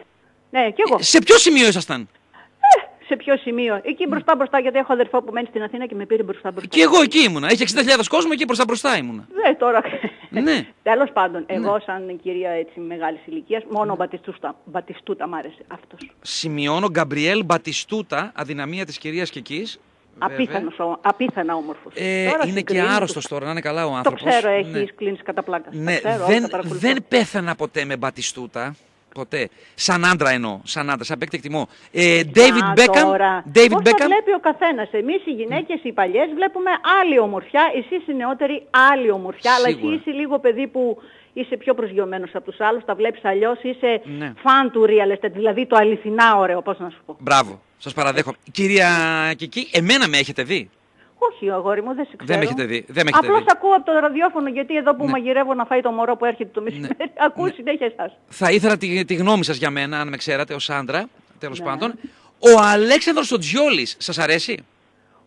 ναι, και εγώ. Σε ποιο σημείο ήσασταν; Ε, σε ποιο σημείο. Εκεί μπροστά μπροστά, γιατί έχω αδερφό που μένει στην Αθήνα και με πήρε μπροστά μπροστά. Και εγώ εκεί ήμουνα. Είχε 60.000 κόσμο εκεί μπροστά μπροστά ήμουνα. Ναι, τώρα. Ναι. Τέλος πάντων, εγώ σαν κυρία έτσι μεγάλης ηλικίας, μόνο ο Μπατιστούτα, Μπατιστούτα μ' άρεσε αυτός. Σημειώνω Γκαμπριέλ Μπατιστούτα, αδυναμία της κυρίας Κικής. Απίθανος, ο- απίθανα όμορφος. Ε, Τώρα είναι και συγκρίνω άρρωστος τους- τώρα, να είναι καλά ο Το άνθρωπος. ξέρω, έχεις κλείνεις κατά πλάκα. Το Ναι, ξέρω, δεν, τα παρακολουθώ. δεν πέθανα ποτέ με Μπατιστούτα. Ποτέ. Σαν άντρα εννοώ. Σαν άντρα, σαν παίκτη εκτιμώ. Ε, David Α, Beckham. τώρα. David Πώς τα Beckham. βλέπει ο καθένας. Εμείς οι γυναίκες, οι παλιές, βλέπουμε άλλη ομορφιά. Εσείς οι νεότεροι άλλη ομορφιά. Αλλά Σίγουρα. εσύ είσαι λίγο παιδί που είσαι πιο προσγειωμένος από τους άλλους. Τα βλέπεις αλλιώς. Είσαι Ναι. φαν του real estate. Δηλαδή το αληθινά ωραίο, πώς να σου πω. Μπράβο. Σας παραδέχομαι. Κυρία Κική, εμένα με έχετε δει; Όχι, αγόρι μου, δεν σε ξέρω. Δεν με έχετε δει, δεν με έχετε Απλώς δει. ακούω από το ραδιόφωνο, γιατί εδώ που Ναι. μαγειρεύω να φάει το μωρό που έρχεται το μεσημέρι, ακούω συνέχεια εσάς. Θα ήθελα τη, τη γνώμη σας για μένα, αν με ξέρατε, ως άντρα. Τέλος Ναι. πάντων. Ο Αλέξανδρος ο Τζιόλη, σας αρέσει;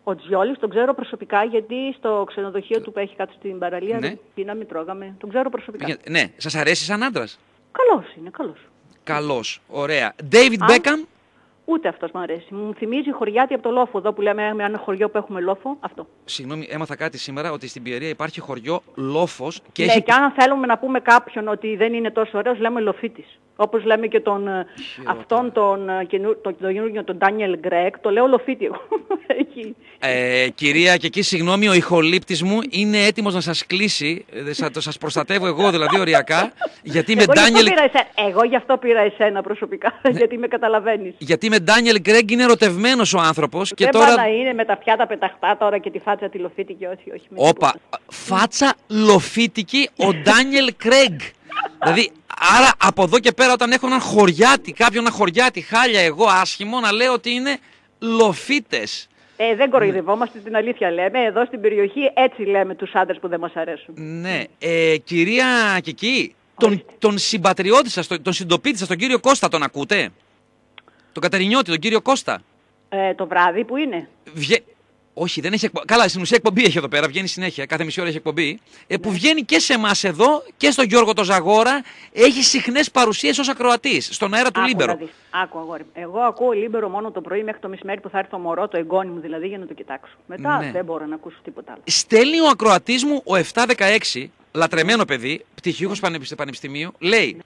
Ο Τζιόλης τον ξέρω προσωπικά, γιατί στο ξενοδοχείο του που έχει κάτω στην παραλία, Ναι. ναι. πίναμε, τρώγαμε. Τον ξέρω προσωπικά. Πήγε- Ναι, σας αρέσει σαν άντρας; Καλός είναι, καλός. Καλώ. Ωραία. David Α. Beckham; Ούτε αυτός μου αρέσει. Μου θυμίζει χωριάτι από το λόφο, εδώ που λέμε ένα χωριό που έχουμε λόφο, αυτό. Συγγνώμη, έμαθα κάτι σήμερα ότι στην Πιερία υπάρχει χωριό Λόφος και ναι, έχει. και αν θέλουμε να πούμε κάποιον ότι δεν είναι τόσο ωραίος, λέμε λοφίτης. Όπως λέμε και τον, ε, αυτόν τον, ε, καινού- τον, τον, καινούργιο, τον Ντάνιελ Κρέγκ, το λέω λοφίτη εγώ. Εκεί. Ε, κυρία, και εκεί συγγνώμη, ο ηχολήπτης μου είναι έτοιμος να σας κλείσει. Ε, σας, το, σας προστατεύω εγώ δηλαδή οριακά. γιατί με εγώ, γι' αυτό Ντάνιελ. πήρα εσένα, εγώ γι' αυτό πήρα εσένα προσωπικά, γιατί με καταλαβαίνεις. Γιατί με Ντάνιελ Κρέγκ είναι ερωτευμένος ο άνθρωπος και δεν τώρα. πάει να είναι με τα πιάτα πεταχτά τώρα και τη φάτσα τη λοφίτη και όχι, όχι. με Όπα, τίποτα. φάτσα λοφίτικη ο Ντάνιελ Κρέγκ. Δηλαδή, άρα από εδώ και πέρα όταν έχω έναν χωριάτι, κάποιον ένα χωριάτι, χάλια εγώ άσχημο, να λέω ότι είναι λοφίτες. Ε, δεν κοροϊδευόμαστε, την αλήθεια λέμε. Εδώ στην περιοχή έτσι λέμε τους άντρες που δεν μας αρέσουν. Ναι, ε, κυρία Κική, τον, τον συμπατριώτη σας, τον, τον συντοπίτη σας, τον κύριο Κώστα, τον ακούτε; Τον Κατερινιώτη, τον κύριο Κώστα; Ε, το βράδυ που είναι. Βγε... Όχι, δεν έχει εκπομπή. Καλά, στην ουσία εκπομπή έχει εδώ πέρα, βγαίνει συνέχεια. Κάθε μισή ώρα έχει εκπομπή. Ε, που βγαίνει και σε εμάς εδώ και στον Γιώργο το Ζαγόρα. Έχει συχνές παρουσίες ως ακροατής στον αέρα του Άκου Λίμπερο. να δεις. Άκου, αγόρι. Εγώ ακούω Λίμπερο μόνο το πρωί μέχρι το μεσημέρι που θα έρθει το μωρό, το εγγόνι μου δηλαδή, για να το κοιτάξω. Μετά Ναι. δεν μπορώ να ακούσω τίποτα άλλο. Στέλνει ο ακροατής μου ο 716, λατρεμένο παιδί, πτυχιούχος πανεπιστημίου, λέει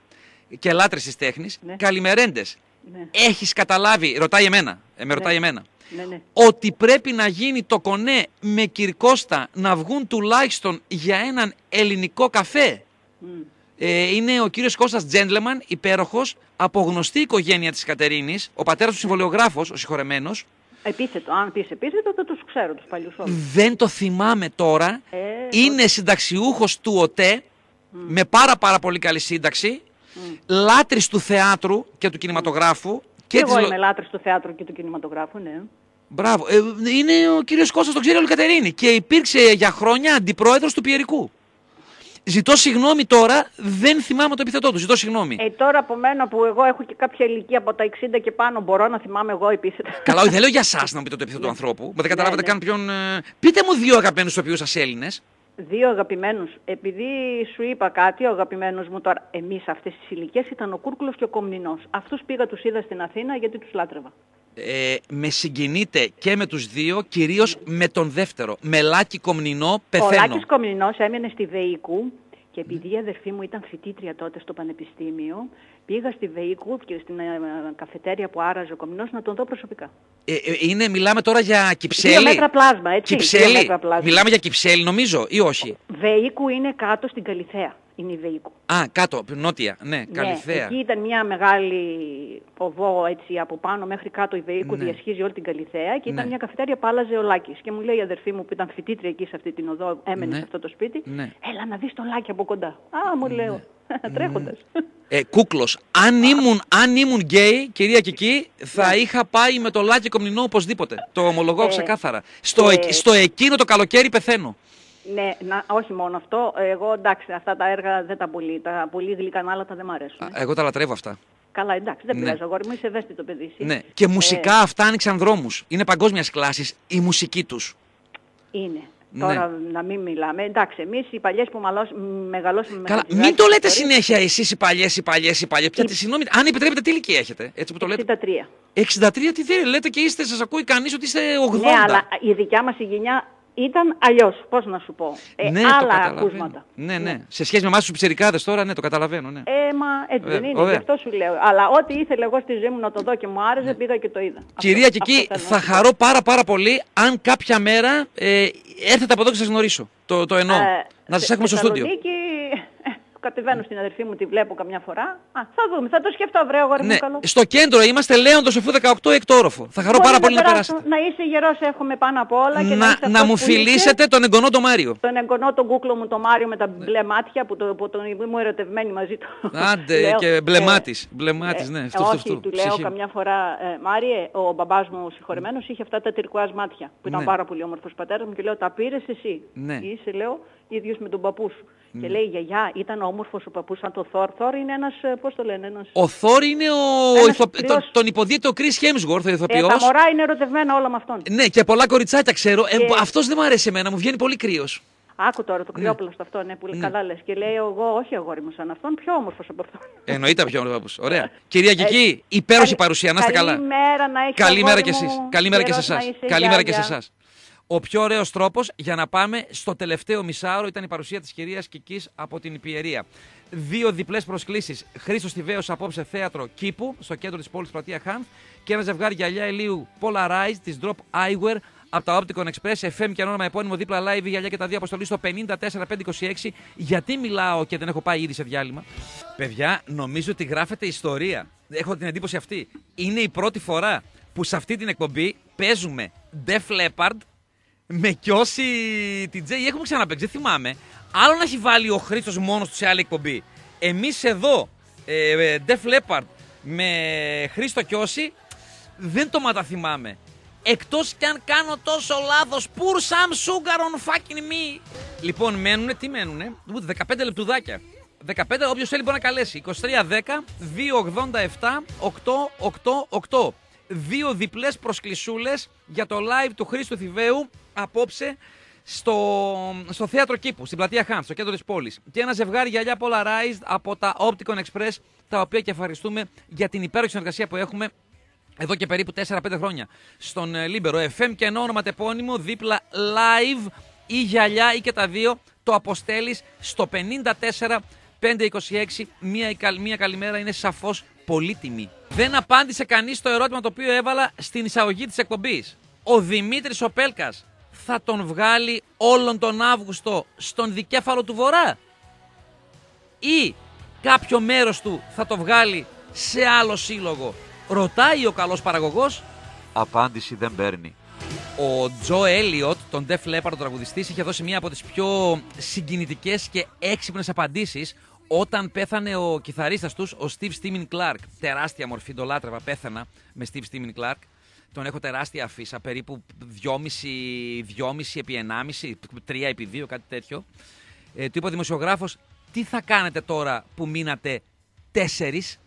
και λάτρες της τέχνης, Ναι. καλημερέντες. Ναι, Έχεις καταλάβει, ρωτάει εμένα, ε, με ρωτάει εμένα, ναι, ναι. ότι πρέπει να γίνει το κονέ με Κυρκώστα να βγουν τουλάχιστον για έναν ελληνικό καφέ. Μμ. Ε, είναι ο κύριος Κώστας Τζέντλεμαν, υπέροχος, από γνωστή οικογένεια της Κατερίνης, ο πατέρας του συμβολιογράφος, ο συγχωρεμένος. Επίθετο. Αν πεις επίθετο, δεν τους ξέρω τους παλιούς όλους. Δεν το θυμάμαι τώρα. Ε, είναι συνταξιούχος του ΟΤΕ, με πάρα πάρα πολύ καλή σύνταξη, λάτρης του θεάτρου και του κινηματογράφου. Και της εγώ λο- είμαι λάτρης του θεάτρου και του κινηματογράφου, ναι. Μπράβο. Ε, είναι ο κύριος Κώστας, τον ξέρει όλη η Κατερίνη. Και υπήρξε για χρόνια αντιπρόεδρος του Πιερικού. Ζητώ συγγνώμη τώρα, δεν θυμάμαι το επιθετό του. Ζητώ συγγνώμη. Ε, τώρα από μένα που εγώ έχω και κάποια ηλικία από τα 60 και πάνω, μπορώ να θυμάμαι εγώ επίθετα. Καλά, όχι, δεν λέω για εσά να μου πείτε το επιθετό του ανθρώπου. Μα δεν καταλάβατε ναι. καν ποιον. ε, Πείτε μου δύο αγαπημένους ηθοποιού σας Έλληνες. Δύο αγαπημένους. Επειδή σου είπα κάτι, ο αγαπημένος μου τώρα, εμείς αυτές τις ηλικίες ήταν ο Κούρκουλος και ο Κομνηνός. Αυτούς πήγα, τους είδα στην Αθήνα γιατί τους λάτρευα. Ε, με συγκινείτε και με τους δύο, κυρίως με τον δεύτερο. Μελάκι κομνηνό, Ο πεθαίνω. Λάκης Κομνηνός έμεινε στη ΒΕΙΚΟΥ και επειδή η αδερφή μου ήταν φοιτήτρια τότε στο Πανεπιστήμιο, πήγα στη ΒΕΙΚΟΥ και στην ε, καφετέρια που άραζε ο Κομνηνός να τον δω προσωπικά. Ε, ε, είναι, μιλάμε τώρα για Δύο κυψέλη. μέτρα πλάσμα, έτσι. Δύο Κυψέλη. μέτρα πλάσμα. Μιλάμε για κυψέλη, νομίζω, ή όχι; ΒΕΙΚΟΥ είναι κάτω στην Καλλιθέα. Είναι η ΒΕΙΚΟΥ. Α, κάτω, νότια. Ναι, Καλλιθέα. Ναι, εκεί ήταν μια μεγάλη οδό έτσι από πάνω μέχρι κάτω η ΒΕΙΚΟΥ Ναι. διασχίζει όλη την Καλλιθέα και ήταν Ναι. μια καφετέρια που άλλαζε ο Λάκης. Και μου λέει η αδερφή μου που ήταν φοιτήτρια εκεί σε αυτή την οδό, έμενε Ναι. σε αυτό το σπίτι, Ναι. έλα να δεις το Λάκη από κοντά. Α, μου λέω, τρέχοντας. Ε, Κούκλος. Αν, ήμουν, αν ήμουν γκέι, κυρία Κική, θα είχα πάει με το Λάκη Κομνηνό οπωσδήποτε. Το ομολογώ Ναι. Ε, ξεκάθαρα. Στο, ε, εκ- στο εκείνο το καλοκαίρι πεθαίνω. ναι, να, όχι μόνο αυτό, εγώ εντάξει, αυτά τα έργα δεν τα πολύ, τα πολύ γλυκανάλατα δεν μ' αρέσουν. Α, Εγώ τα λατρεύω αυτά. Καλά, εντάξει, δεν ναι. πειράζει, αγόρι μου, είσαι ευαίσθητο παιδί. εσύ. Ναι. Και μουσικά Ε. αυτά άνοιξαν δρόμους. Είναι παγκόσμιας κλάσης η μουσική τους. Είναι. Ναι. Τώρα να μην μιλάμε. Εντάξει, εμείς οι παλιές που μαλώσ- μ, μεγαλώσαμε με Καλά, χατζηδάκια μην το λέτε ιστορίες, συνέχεια εσείς οι παλιές, οι παλιές, οι παλιές. Πια τη συγγνώμη, αν επιτρέπετε, τι ηλικία έχετε, έτσι που το λέτε; 63. 63, τι δεν λέτε και είστε, σας ακούει κανείς ότι είστε 80. Ναι, αλλά η δικιά μας η γενιά ήταν αλλιώς. Πώς να σου πω. Ε, Ναι, το άλλα καταλαβαίνω. ακούσματα. Ναι, ναι. Σε σχέση με εμάς τους πιτσερικάδε τώρα, ναι, το καταλαβαίνω. Ναι. Ε, μα έτσι Ωραία, δεν είναι, ωραία. γι' αυτό σου λέω. Αλλά ό,τι ήθελα εγώ στη ζωή μου να το δω και μου άρεσε, πήγα και το είδα. Αυτό- Κυρία αυτό Κική, θέλω να θα σου πω. χαρώ πάρα πάρα πολύ αν κάποια μέρα ε, έρθετε από εδώ και σας γνωρίσω. Το, το εννοώ. Ε, να σας σε- έχουμε στο στούντιο. Θεσσαλονίκη, ε, κατεβαίνω στην αδερφή μου, τη βλέπω καμιά φορά. Α, θα δούμε, θα το σκεφτώ, βρε, αγόρι Ναι, μου καλό. στο κέντρο είμαστε, Λέοντος Σοφού 18 έκτο όροφο. Θα χαρώ Μπορεί πάρα πολύ να περάσω, περάσετε. Να είσαι γερός, έχουμε πάνω απ' όλα. Και να, Να, είσαι να αυτός μου που είσαι. φιλήσετε τον εγγονό τον Μάριο. Τον εγγονό τον κούκλο μου, τον Μάριο με τα μπλε μάτια που, το, που τον ήμουν ερωτευμένη μαζί του. Άντε, Λέω, και ε, μπλεμάτης, μπλεμάτης, ναι, φτου, φτου, όχι, φτου, του λέω ψυχή. καμιά φορά, ε, Μάριε, ο μπαμπάς μου συγχωρεμένος είχε αυτά τα τυρκουάζ μάτια, που ήταν Ναι. πάρα πολύ όμορφος πατέρας μου και λέω, τα πήρες εσύ; Ναι. Είσαι, λέω, ίδιος με τον παππού σου. Και λέει, γιαγιά, ήταν όμορφος ο παππούς σαν το Θόρ. Θόρ είναι ένας, ε, πώς το λένε, ένας... Ο Θόρ είναι ο, Ένας ηθο... κρύος- τον, τον υποδίεται ο Chris Hemsworth, ο Ε, ηθοποιός. τα μωρά είναι ερωτευμένα όλα με αυτόν. Ναι, και πολλά κοριτσάκια ξέρω. Ε, Και- αυτός δεν μου αρέσει εμένα, μου βγαίνει πολύ κρύος. Άκου τώρα το κρυόπλαστο αυτό, ναι, που καλά λες. Και λέει, εγώ όχι αγόρι μου σαν αυτόν, πιο όμορφος από αυτόν. Εννοείται πιο όμορφος. Ωραία. Κυρία Κική, υπέροχη Καλη- παρουσία, να είστε καλά. Καλημέρα να έχεις Καλημέρα αγόρι και εσείς. μου. Καλημέρα και σε Καιρός εσάς. να είσαι, Καλημέρα και σε γιάγια. εσάς. Ο πιο ωραίος τρόπος για να πάμε στο τελευταίο μισάωρο ήταν η παρουσία της κυρίας Κικής από την Υπηερία. Δύο διπλές προσκλήσεις. Χρήστος Τιβαίο απόψε θέατρο κήπου στο κέντρο της πόλης πλατεία Χάνθ και ένα ζευγάρι γυαλιά ηλίου Polarize της Drop Eyewear από τα Opticon Express, FM και ανώνα επώνυμο δίπλα live γυαλιά και τα δύο αποστολή στο 54526. Γιατί μιλάω και δεν έχω πάει ήδη σε διάλειμμα; Παιδιά, νομίζω ότι γράφεται ιστορία. Έχω την εντύπωση αυτή. Είναι η πρώτη φορά που σε αυτή την εκπομπή παίζουμε Def Leppard με κιόση την Τζέι. Έχουμε ξαναπέξει, δεν θυμάμαι. Άλλο να έχει βάλει ο Χρήστος μόνος του σε άλλη εκπομπή. Εμείς εδώ, ε, ε, Def Leppard με Χρήστο Κιώση, δεν το ματαθυμάμαι. Εκτός κι αν κάνω τόσο λάθος. Poor some sugar on fucking me. Λοιπόν, μένουνε, τι μένουνε. Ούτε 15 λεπτουδάκια. 15, όποιος θέλει μπορεί να καλέσει. 2310 287 888. δύο διπλές προσκλησούλες για το live του Χρήστου Θηβαίου απόψε στο, στο θέατρο κήπου, στην πλατεία Χάντ, στο κέντρο της πόλης. Και ένα ζευγάρι γυαλιά polarized από τα Opticon Express, τα οποία και ευχαριστούμε για την υπέροχη συνεργασία που έχουμε εδώ και περίπου 4-5 χρόνια στον ε, Libero FM και ενώ όνομα τεπώνυμο δίπλα live ή γυαλιά ή και τα δύο το αποστέλεις στο 54 526. Μία, μία καλημέρα είναι σαφώς πολύτιμη. Δεν απάντησε κανείς στο ερώτημα το οποίο έβαλα στην εισαγωγή της εκπομπής. Ο Δημήτρης Οπέλκας θα τον βγάλει όλον τον Αύγουστο στον δικέφαλο του Βορρά; Ή κάποιο μέρος του θα το βγάλει σε άλλο σύλλογο; Ρωτάει ο καλός παραγωγός. Απάντηση δεν παίρνει. Ο Τζο Έλιοτ, τον Def Leppard, τον τραγουδιστής, είχε δώσει μία από τις πιο συγκινητικές και έξυπνες απαντήσεις όταν πέθανε ο κιθαρίστας τους, ο Steve Steven Clark. Τεράστια μορφή, το λάτρευα, πέθανα με Steve Steven Clark. Τον έχω τεράστια αφίσα, περίπου 2,5 επί 1,5, 3 επί 2, κάτι τέτοιο. Ε, του είπε ο δημοσιογράφος, τι θα κάνετε τώρα που μείνατε τέσσερις;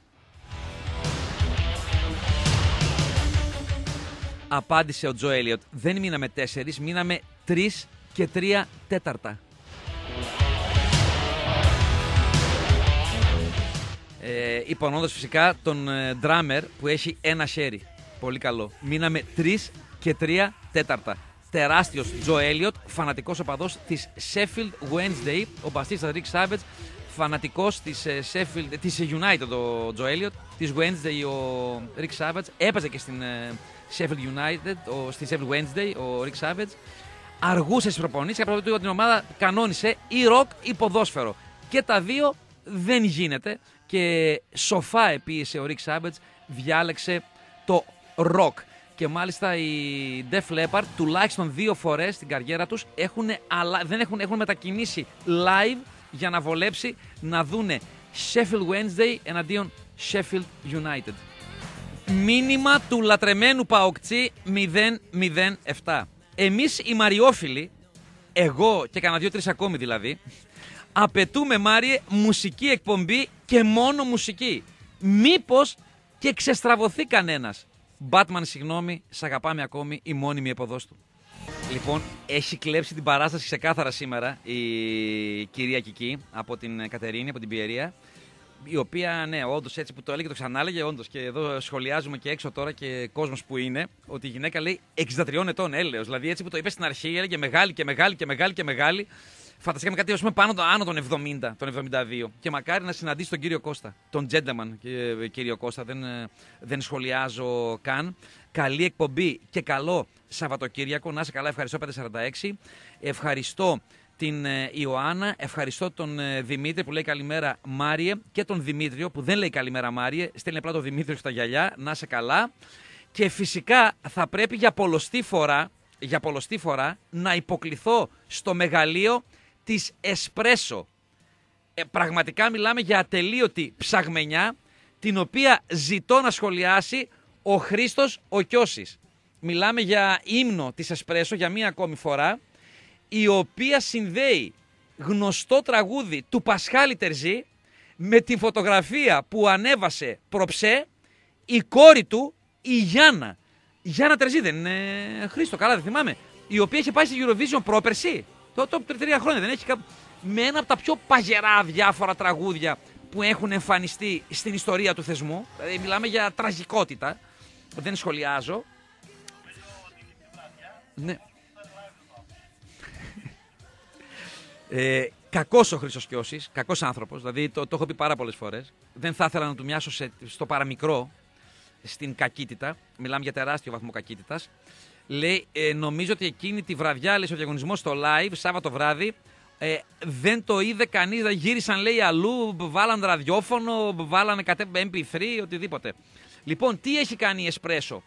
Απάντησε ο Τζο Έλιοτ, δεν μείναμε τέσσερις, μείναμε τρεις και τρία τέταρτα. Ε, υπονοώντας φυσικά τον ε, drummer που έχει ένα χέρι. Πολύ καλό. Μείναμε τρεις και τρία τέταρτα. Τεράστιος Τζο Έλιοτ, φανατικός οπαδός της Sheffield Wednesday, ο μπαστίστα Rick Savage, φανατικός της ε, Sheffield, της United ο Τζο Έλιοτ, της Wednesday ο Rick Savage, έπαιζε και στην ε, Sheffield United, ο, στη Sheffield Wednesday ο Rick Savage. Αργούσες στι προπονήσεις και από την ομάδα κανόνισε ή ροκ ή ποδόσφαιρο. Και τα δύο δεν γίνεται και σοφά επίησε ο Rick Savage, διάλεξε το rock. Και μάλιστα οι Def Leppard τουλάχιστον δύο φορές στην καριέρα τους έχουν, δεν έχουν, έχουν μετακινήσει live για να βολέψει να δούνε Sheffield Wednesday εναντίον Sheffield United. Μήνυμα του λατρεμένου Παοκτσί 007. Εμείς οι Μαριόφιλοι, εγώ και κανένα δύο-τρεις ακόμη δηλαδή, απαιτούμε Μάριε μουσική εκπομπή και μόνο μουσική. Μήπως και ξεστραβωθεί κανένας. Batman, συγγνώμη, σ' αγαπάμε ακόμη η μόνιμη εποδός του. Λοιπόν, έχει κλέψει την παράσταση ξεκάθαρα σήμερα η κυρία Κική από την Κατερίνη, από την Πιερία. Η οποία, ναι, όντως έτσι που το έλεγε, το ξανάλεγε, όντως. Και εδώ σχολιάζουμε και έξω τώρα και κόσμος που είναι, ότι η γυναίκα λέει 63 ετών, έλεος. Δηλαδή έτσι που το είπε στην αρχή, έλεγε μεγάλη και μεγάλη και μεγάλη και μεγάλη. Φανταστήκαμε κάτι ας πούμε, πάνω άνω των 70, των 72. Και μακάρι να συναντήσει τον κύριο Κώστα, τον gentleman κύριο Κώστα. Δεν, ε, δεν σχολιάζω καν. Καλή εκπομπή και καλό Σαββατοκύριακο. Να είσαι καλά, ευχαριστώ 546. Ευχαριστώ την ε, Ιωάννα, ευχαριστώ τον ε, Δημήτρη που λέει καλημέρα Μάριε και τον Δημήτριο που δεν λέει καλημέρα Μάριε. Στέλνει απλά το Δημήτριο στα γυαλιά. Να είσαι καλά. Και φυσικά θα πρέπει για πολλωστή φορά, για πολλωστή φορά να υποκληθώ στο μεγαλείο της Εσπρέσο. Ε, πραγματικά μιλάμε για ατελείωτη ψαγμενιά, την οποία ζητώ να σχολιάσει ο Χρήστος ο Κιώσης. Μιλάμε για ύμνο της Εσπρέσο για μία ακόμη φορά, η οποία συνδέει γνωστό τραγούδι του Πασχάλη Τερζή με τη φωτογραφία που ανέβασε προψέ η κόρη του, η Γιάννα. Γιάννα Τερζή δεν είναι Χρήστο, καλά δεν θυμάμαι. Η οποία είχε πάει στη Eurovision πρόπερση. Το, το τρία χρόνια δεν έχει με ένα από τα πιο παγερά διάφορα τραγούδια που έχουν εμφανιστεί στην ιστορία του θεσμού. Δηλαδή μιλάμε για τραγικότητα. Δεν σχολιάζω. Ναι. Ε, κακός ο Χρυσός Κιώσης, κακός άνθρωπος. Δηλαδή το, το έχω πει πάρα πολλές φορές. Δεν θα ήθελα να του μοιάσω σε, στο παραμικρό, στην κακίτητα. Μιλάμε για τεράστιο βαθμό κακίτητα. Λέει, ε, νομίζω ότι εκείνη τη βραδιά, λέει, στο διαγωνισμό στο live, Σάββατο βράδυ, ε, δεν το είδε κανείς. Δηλαδή γύρισαν, λέει, αλλού, βάλαν ραδιόφωνο, βάλανε κατέ MP3, οτιδήποτε. Λοιπόν, τι έχει κάνει η Εσπρέσο;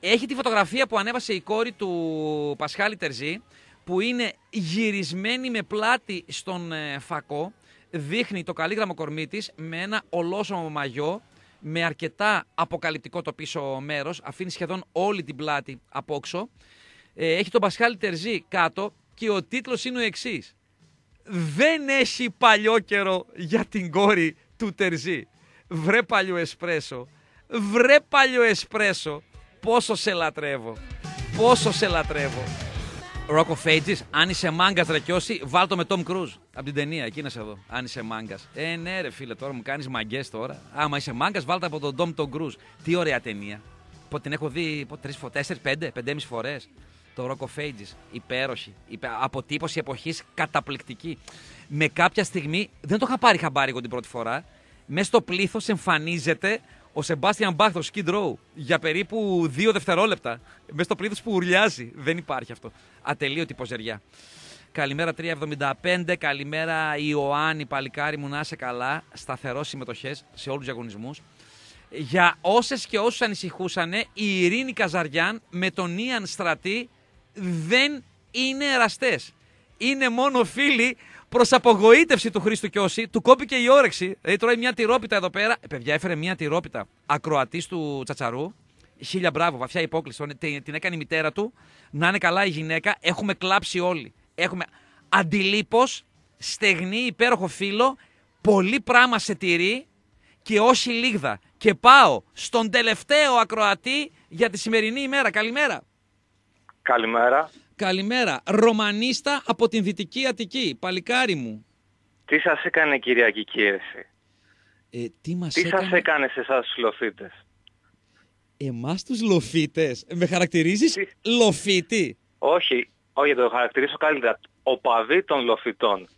Έχει τη φωτογραφία που ανέβασε η κόρη του Πασχάλη Τερζή, που είναι γυρισμένη με πλάτη στον ε, φακό. Δείχνει το καλύγραμμο κορμί της με ένα ολόσωμο μαγιό με αρκετά αποκαλυπτικό το πίσω μέρος, αφήνει σχεδόν όλη την πλάτη απόξω. Ε, έχει τον Πασχάλη Τερζή κάτω και ο τίτλος είναι ο εξής. Δεν έχει παλιό καιρό για την κόρη του Τερζή. Βρε παλιό εσπρέσο, βρε παλιό εσπρέσο, Πόσο σε λατρεύω. Πόσο σε λατρεύω. Rock of Ages, αν είσαι μάγκας ρε κιώσει, βάλ το με Tom Cruise. Από την ταινία, εκεί να σε δω. Αν είσαι μάγκας. Ε, ναι, ρε φίλε, τώρα μου κάνεις μαγκές τώρα. Άμα είσαι μάγκας, βάλ το από τον Tom Tom Cruise. Τι ωραία ταινία. Πω, την έχω δει τρεις φορέ, τέσσερις, πέντε, πεντέμιση φορές. Το Rock of Ages. Υπέροχη. Υπέ... Αποτύπωση εποχής καταπληκτική. Με κάποια στιγμή, δεν το είχα πάρει χαμπάρι εγώ την πρώτη φορά. Μέσα στο πλήθος εμφανίζεται ο Σεμπάστιαν Μπάχ, το Skid Row, για περίπου δύο δευτερόλεπτα. Μέσα στο πλήθος που ουρλιάζει. Δεν υπάρχει αυτό. Ατελείωτη ποζεριά. Καλημέρα 375. Καλημέρα Ιωάννη, παλικάρι μου, να είσαι καλά. Σταθερός συμμετοχές σε όλους τους αγωνισμού. Για όσες και όσους ανησυχούσαν, η Ειρήνη Καζαριάν με τον Ιαν Στρατή δεν είναι εραστές. Είναι μόνο φίλοι προς απογοήτευση του Χρήστου Κιώση. Του κόπηκε η όρεξη. Δηλαδή τρώει μια τυρόπιτα εδώ πέρα. Ε, παιδιά, έφερε μια τυρόπιτα ακροατής του Τσατσαρού. Χίλια μπράβο, βαθιά υπόκληση. Την έκανε η μητέρα του. Να είναι καλά η γυναίκα. Έχουμε κλάψει όλοι. Έχουμε αντιλήπως, στεγνή, υπέροχο φίλο, πολύ πράγμα σε τυρί και όχι λίγδα. Και πάω στον τελευταίο ακροατή για τη σημερινή ημέρα. Καλημέρα. Καλημέρα. Καλημέρα. Ρωμανίστα από την Δυτική Αττική. Παλικάρι μου. Τι σας έκανε κυρία Κικίεση. Ε, τι μας τι έκανε... σας έκανε; σε εσάς τους λοφίτες; Εμάς τους λοφίτες. Με χαρακτηρίζεις Τι; λοφίτη; Όχι, όχι το χαρακτηρίσω καλύτερα. Οπαδοί των λοφιτών.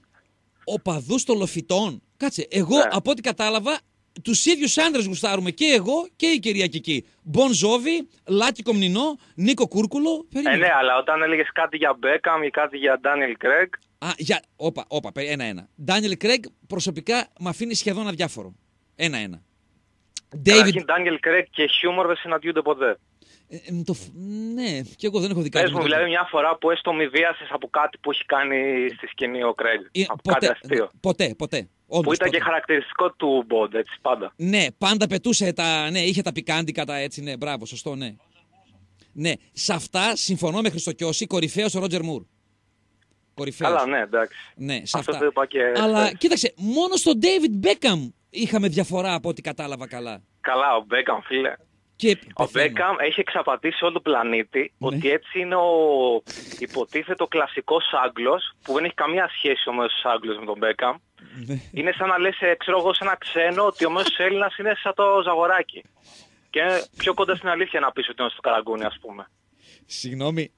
Οπαδούς των λοφιτών. Κάτσε, εγώ Ναι. από ό,τι κατάλαβα τους ίδιους άντρες γουστάρουμε και εγώ και η κυρία Κική. Μπον Ζόβι, Λάκη Κομνηνό, Νίκο Κούρκουλο. Ε, Περίμενε. ναι, αλλά όταν έλεγες κάτι για Μπέκαμ ή κάτι για Ντάνιελ Κρέγκ, Α, για. Όπα, όπα, περί- ένα-ένα. Ντάνιελ Κρέγκ προσωπικά με αφήνει σχεδόν αδιάφορο. Ένα-ένα. David. καταρχήν Ντάνιελ Κρέγκ και χιούμορ δεν συναντιούνται ποτέ. Ε, ε, το... φ- Ναι, και εγώ δεν έχω δει κάτι. Πες μου με δηλαδή τέτοιο. μια φορά που έστω μη βίασες από κάτι που έχει κάνει στη σκηνή ο Κρέγκ. Ε, από κάτι αστείο. Ποτέ, ποτέ. Όντως, Που ήταν ποτέ. και χαρακτηριστικό του Μποντ, έτσι πάντα. Ναι, πάντα πετούσε τα. Ναι, είχε τα πικάντικα τα έτσι, ναι, μπράβο, σωστό, ναι. Ναι, σε αυτά συμφωνώ με Χριστοκιώση, κορυφαίος ο Ρότζερ Μουρ. Κορυφαίος. Καλά, ναι, εντάξει. Ναι, σε Αυτό αυτά. το είπα και Αλλά χθες. κοίταξε, μόνο στον David Beckham είχαμε διαφορά από ό,τι κατάλαβα καλά. Καλά, ο Μπέκαμ, φίλε. Και Ο πεθαίνω. Μπέκαμ έχει εξαπατήσει όλο τον πλανήτη Ναι. ότι έτσι είναι ο υποτίθετο κλασικός Άγγλος που δεν έχει καμία σχέση ο μέσο Άγγλος με τον Μπέκαμ. Ναι. Είναι σαν να λες, ε, ξέρω εγώ, σε ένα ξένο ότι ο μέσος Έλληνας είναι σαν το ζαγοράκι. Και είναι πιο κοντά στην αλήθεια να πεις ότι είναι στο καραγκούνι, ας πούμε. Συγγνώμη,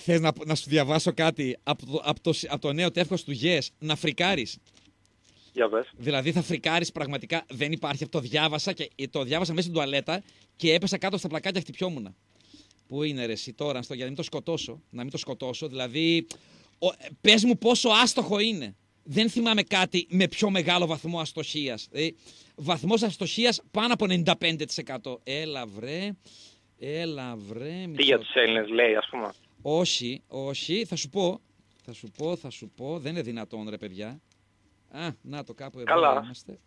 θες να, να σου διαβάσω κάτι από το, από το, από το νέο τεύχος του Yes, να φρικάρεις. Για πες. Δηλαδή θα φρικάρεις πραγματικά, δεν υπάρχει αυτό. Το διάβασα και το διάβασα μέσα στην τουαλέτα και έπεσα κάτω στα πλακάκια χτυπιόμουνα. Πού είναι ρε εσύ τώρα, στο, για να μην το σκοτώσω. Να μην το σκοτώσω. Δηλαδή, ο, πες μου πόσο άστοχο είναι. Δεν θυμάμαι κάτι με πιο μεγάλο βαθμό αστοχίας. Δηλαδή, βαθμός αστοχίας πάνω από 95%. Έλα βρε, έλα βρε. Τι για μισό- τους Έλληνες λέει, ας πούμε. όχι, όχι, θα σου πω. Θα σου πω, θα σου πω. Δεν είναι δυνατόν, ρε παιδιά. Α, να το κάπου εδώ Καλά. είμαστε.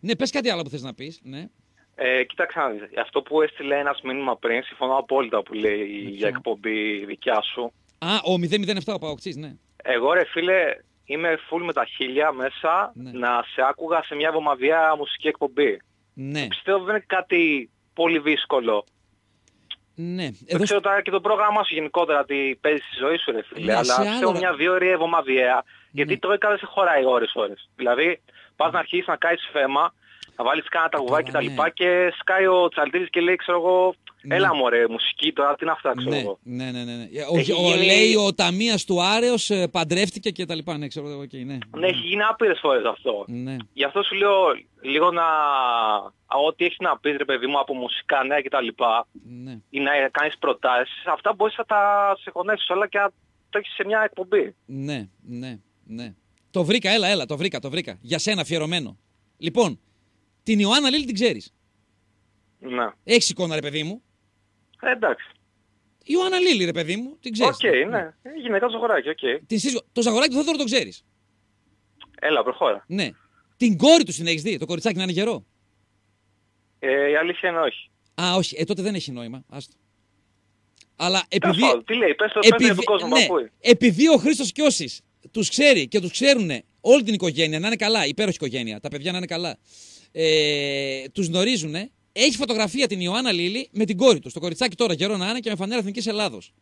Ναι, πες κάτι άλλο που θες να πεις. Ναι. Ε, κοίταξε να δεις. Αυτό που έστειλε ένας μήνυμα πριν, συμφωνώ απόλυτα που λέει Με για ποιο; εκπομπή δικιά σου. Α, ο 007 ο Παοξής, ναι. Εγώ ρε φίλε είμαι full με τα χίλια μέσα Ναι. να σε άκουγα σε μια εβδομαδιαία μουσική εκπομπή. Ναι, Πιστεύω δεν είναι κάτι πολύ δύσκολο. ναι. Δεν Εδώ ξέρω τώρα και το πρόγραμμά σου γενικότερα τι παίζει στη ζωή σου ρε φίλε. Ναι, αλλά σε πιστεύω άλλο- μια δύο ώρες εβδομαδιαία. Γιατί Ναι. το έκανα σε χωράει ώρες ώρες. Δηλαδή πας να αρχίσεις να κάνεις φέμα, να βάλεις κάνα τραγουδάκι Καλά, κτλ. ναι. λοιπά Και σκάει ο Τσαλτίδης και λέει ξέρω εγώ, Ναι. έλα μωρέ μουσική τώρα, τι είναι αυτά ξέρω ναι, εγώ. ναι, ναι, ναι, ναι. Ο, Έχει ο- γίνει- λέει ο Ταμίας του Άρεος ε, παντρεύτηκε και τα λοιπά. Ναι, ξέρω εγώ εκεί, ναι. Ναι, έχει γίνει άπειρες φορές αυτό. Ναι. Γι' αυτό σου λέω λίγο να... α, Ό,τι έχεις να πεις ρε παιδί μου από μουσικά νέα κτλ. ναι. ή να κάνεις προτάσεις, αυτά μπορείς να τα συγχωνεύσεις όλα και να το έχεις σε μια εκπομπή. Ναι, ναι, ναι. Το βρήκα, έλα, έλα, το βρήκα, το βρήκα. Για σένα αφιερωμένο. Λοιπόν, την Ιωάννα Λίλη την ξέρεις; Ναι. Έχεις εικόνα, ρε παιδί μου; Ε, εντάξει. Η Ιωάννα Λίλη, ρε παιδί μου, την Οκ, ξέρεις. ναι. Ε, Γυναίκα του ζαγοράκι, οκ. Την σύζυγο. Το Ζαγοράκη το Θόδωρο το ξέρεις; Έλα, προχώρα. Ναι. Την κόρη του την έχεις δει, το κοριτσάκι να είναι γερό; Ε, η αλήθεια είναι όχι. Α, όχι, ε, τότε δεν έχει νόημα. Άστο. Αλλά Τέλος επειδή. πάντων, Τι λέει, πες το πες το για τον κόσμο, ναι, που ακούει. επειδή ο Χρήστος Κιώσης τους ξέρει και τους ξέρουν όλη την οικογένεια να είναι καλά, υπέροχη οικογένεια, τα παιδιά να είναι καλά. Ε, τους γνωρίζουν έχει φωτογραφία την Ιωάννα Λίλη με την κόρη τους. Στο κοριτσάκι τώρα, καιρό να είναι και με φανέρα Εθνικής Ελλάδος.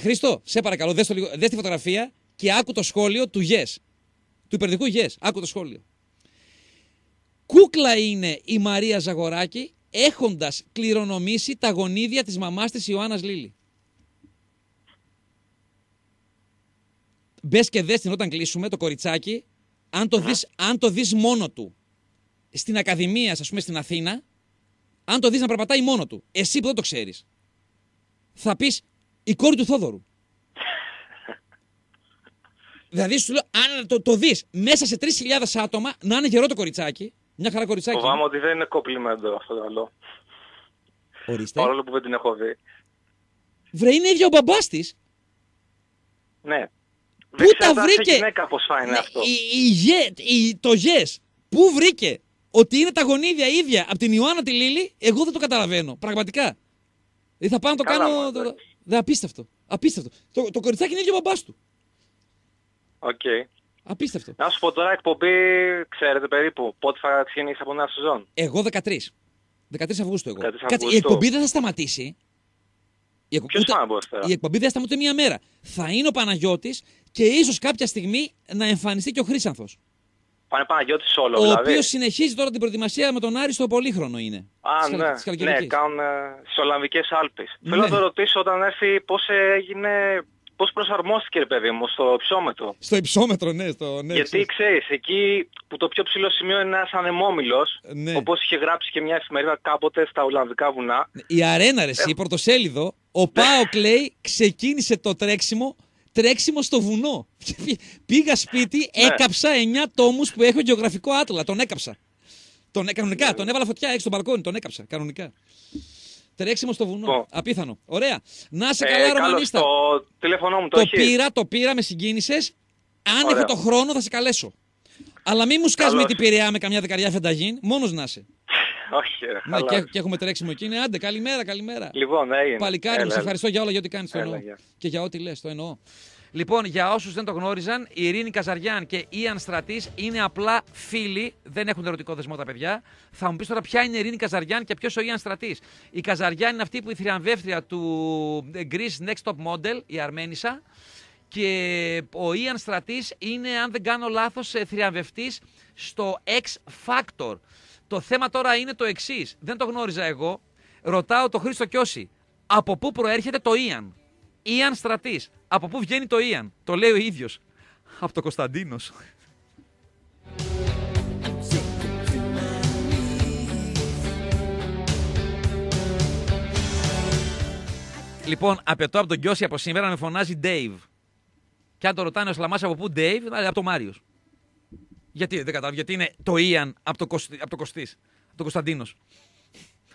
Χρήστο, σε παρακαλώ, δες, το λίγο, δες τη φωτογραφία και άκου το σχόλιο του Yes. Του υπερδικού Yes. Άκου το σχόλιο. Κούκλα είναι η Μαρία Ζαγοράκη έχοντας κληρονομήσει τα γονίδια της μαμάς της Ιωάννας Λίλη. Μπες και δες την όταν κλείσουμε το κοριτσάκι, αν το, δεις, αν το δεις μόνο του στην Ακαδημία, ας πούμε στην Αθήνα, αν το δεις να περπατάει μόνο του, εσύ που δεν το ξέρεις, θα πεις η κόρη του Θόδωρου. δηλαδή σου λέω, αν το, το δεις μέσα σε 3.000 άτομα, να είναι γερό το κοριτσάκι, μια χαρά κοριτσάκι. Φοβάμαι ότι δεν είναι κοπλιμέντο αυτό το άλλο. Ορίστε. Παρόλο που δεν την έχω δει. Βρε, είναι ίδιο ο μπαμπάς της. Ναι. Πού Δεν τα ξέρω σε βρήκε. γυναίκα πώς θα είναι Ναι, αυτό; η, η, γε- η- το γες. Πού βρήκε; Ότι είναι τα γονίδια ίδια από την Ιωάννα τη Λίλη, εγώ δεν το καταλαβαίνω. Πραγματικά. Δηλαδή θα πάω να το Καλά, κάνω. μα, Το, εντάξει. δεν, απίστευτο. Απίστευτο. Το, το κοριτσάκι είναι ίδιο ο μπαμπάς του. Οκ. Απίστευτο. Να σου πω τώρα εκπομπή, ξέρετε περίπου, πότε θα ξεκινήσει από νέα σεζόν; Εγώ 13. 13 Αυγούστου εγώ. 13 Κάτσε, η Αυγούστου. εκπομπή δεν θα σταματήσει. Η, εκ- Ποιος ούτε- θα είναι από Δευτέρα; η εκπομπή δεν θα σταματήσει μία μέρα. Θα είναι ο Παναγιώτης και ίσως κάποια στιγμή να εμφανιστεί και ο Χρήσανθος. Πάνε Παναγιώτης όλο Ο δηλαδή. οποίος συνεχίζει τώρα την προετοιμασία με τον Άρη στο πολύχρονο είναι. Α, Της Χαλ- ναι, της ναι, Χαλκιδικής. κάνουν ε, στις Ολλανδικές Άλπεις. Ναι. Θέλω να το ρωτήσω όταν έρθει πώς έγινε, πώς προσαρμόστηκε ρε παιδί μου στο υψόμετρο. Στο υψόμετρο, ναι. Στο, ναι Γιατί ξέρεις. ξέρεις, εκεί που το πιο ψηλό σημείο είναι ένας ανεμόμυλος, Ναι. όπως είχε γράψει και μια εφημερίδα κάποτε στα Ολλανδικά βουνά, Η αρένα, Ε. ρε, εσύ, η πρωτοσέλιδο, ο Πάοκ λέει ξεκίνησε το τρέξιμο, τρέξιμο στο βουνό. Πήγα σπίτι, Ναι. έκαψα 9 τόμους που έχω γεωγραφικό άτλα. Τον έκαψα. Τον, ε, κανονικά, Ναι. τον έβαλα φωτιά έξω στο μπαλκόνι, τον έκαψα. Κανονικά. Τρέξιμο στο βουνό. Λοιπόν. Απίθανο. Ωραία. Να σε ε, καλά, καλώς, Ρωμανίστα. το τηλέφωνό μου το, Το έχεις; πήρα, το πήρα, με συγκίνησες. Αν Ωραία. έχω το χρόνο, θα σε καλέσω. Αλλά μην μου σκάς με Καλώς. την Πειραιά με καμιά δεκαριά φενταγίν, μόνος να είσαι. Όχι, ρε, Ναι, χαλάς. και, και έχουμε τρέξιμο εκεί. Ναι, άντε, καλημέρα, καλημέρα. Λοιπόν, έγινε. Παλικάρι μου, Έλα, σε έλα. ευχαριστώ για όλα για ό,τι κάνεις. Το Έλα, εννοώ. γεια. Και για ό,τι λες, το εννοώ. Λοιπόν, για όσους δεν το γνώριζαν, η Ειρήνη Καζαριάν και η Ιαν Στρατής είναι απλά φίλοι, δεν έχουν ερωτικό δεσμό τα παιδιά. Θα μου πεις τώρα ποια είναι η Ειρήνη Καζαριάν και ποιος ο Ιαν Στρατής. Η Καζαριάν είναι αυτή που η θριαμβεύτρια του Greece Next Top Model, η Αρμένισσα. Και ο Ιαν Στρατής είναι, αν δεν κάνω λάθος, θριαμβευτής στο X Factor. Το θέμα τώρα είναι το εξής. Δεν το γνώριζα εγώ. Ρωτάω το Χρήστο Κιώση. Από πού προέρχεται το Ιαν; Ιαν Στρατής. Από πού βγαίνει το Ιαν. Το λέει ο ίδιος. Από το Κωνσταντίνος. Λοιπόν, απαιτώ από τον Κιώση από σήμερα να με φωνάζει Dave. Και αν το ρωτάνε ο Σλαμάς από πού Dave, δηλαδή από το Μάριος. Γιατί δεν κατάλαβα, γιατί είναι το Ιαν από το, Κωσ... από το Κωστής, από το Κωνσταντίνος.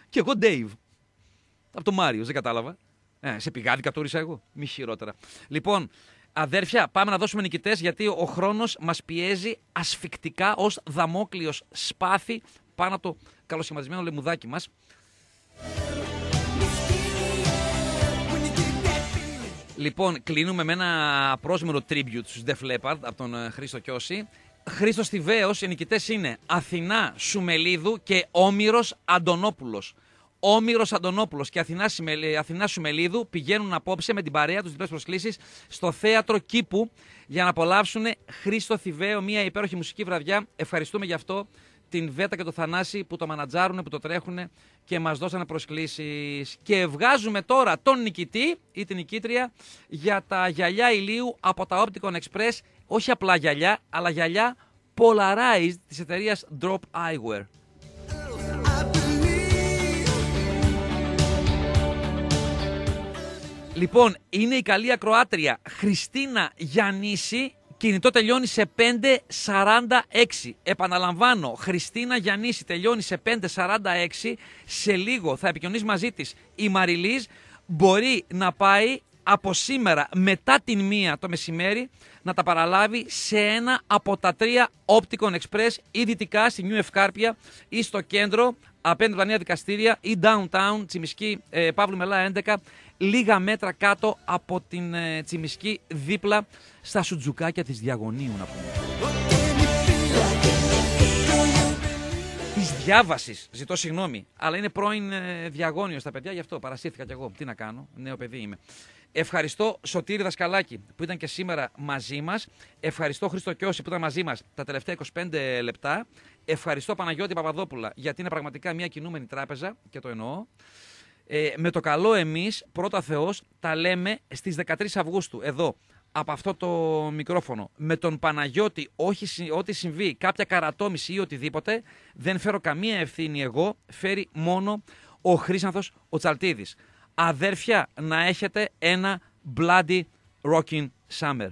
Και εγώ Dave. Από το Μάριος, δεν κατάλαβα. Ε, σε πηγάδικα το όρισα εγώ. Μη χειρότερα. Λοιπόν, αδέρφια, πάμε να δώσουμε νικητές γιατί ο χρόνος μας πιέζει ασφικτικά ως δαμόκλειος σπάθη πάνω από το καλοσχηματισμένο λεμουδάκι μας. Λοιπόν, κλείνουμε με ένα πρόσμερο tribute στους Def Leppard από τον ε, Χρήστο Κιώση. Χρήστος Θηβαίος, οι νικητές είναι Αθηνά Σουμελίδου και Όμηρος Αντωνόπουλος. Όμηρος Αντωνόπουλος και Αθηνά, Σιμελ- Αθηνά Σουμελίδου πηγαίνουν απόψε με την παρέα τους διπλές προσκλήσεις στο θέατρο Κήπου για να απολαύσουν Χρήστο Θηβαίο, μια υπέροχη μουσική βραδιά. Ευχαριστούμε γι' αυτό την Βέτα και το Θανάση που το μανατζάρουν, που το τρέχουν και μας δώσανε προσκλήσεις. Και βγάζουμε τώρα τον νικητή ή την νικήτρια για τα γυαλιά ηλίου από τα Opticon Express. Όχι απλά γυαλιά, αλλά γυαλιά Polarized της εταιρείας Drop Eyewear. Λοιπόν, είναι η καλή ακροάτρια Χριστίνα Γιαννήση. Κινητό τελειώνει σε 5.46. Επαναλαμβάνω, Χριστίνα Γιαννήση τελειώνει σε 5.46. Σε λίγο θα επικοινωνήσει μαζί της η Μαριλίζ. Μπορεί να πάει από σήμερα μετά την μία το μεσημέρι να τα παραλάβει σε ένα από τα τρία Opticon Express ή δυτικά στη Νιου Ευκάρπια ή στο κέντρο απέναντι από τα νέα δικαστήρια ή downtown Τσιμισκή ε, Παύλου Μελά 11 λίγα μέτρα κάτω από την ε, Τσιμισκή δίπλα στα σουτζουκάκια της Διαγωνίου να πούμε. διάβασης. Ζητώ συγγνώμη. Αλλά είναι πρώην ε, διαγώνιος στα παιδιά, γι' αυτό παρασύρθηκα κι εγώ. Τι να κάνω, νέο παιδί είμαι. Ευχαριστώ Σωτήρη Δασκαλάκη που ήταν και σήμερα μαζί μας. Ευχαριστώ Χρήστο Κιώση που ήταν μαζί μας τα τελευταία 25 λεπτά. Ευχαριστώ Παναγιώτη Παπαδόπουλα γιατί είναι πραγματικά μια κινούμενη τράπεζα και το εννοώ. Ε, με το καλό εμείς, πρώτα Θεός, τα λέμε στις 13 Αυγούστου, εδώ, από αυτό το μικρόφωνο. Με τον Παναγιώτη, όχι, συ- ό,τι συμβεί, κάποια καρατόμηση ή οτιδήποτε, δεν φέρω καμία ευθύνη εγώ, φέρει μόνο ο Χρήσανθος ο Τσαλτίδης. Αδέρφια, να έχετε ένα bloody rocking summer.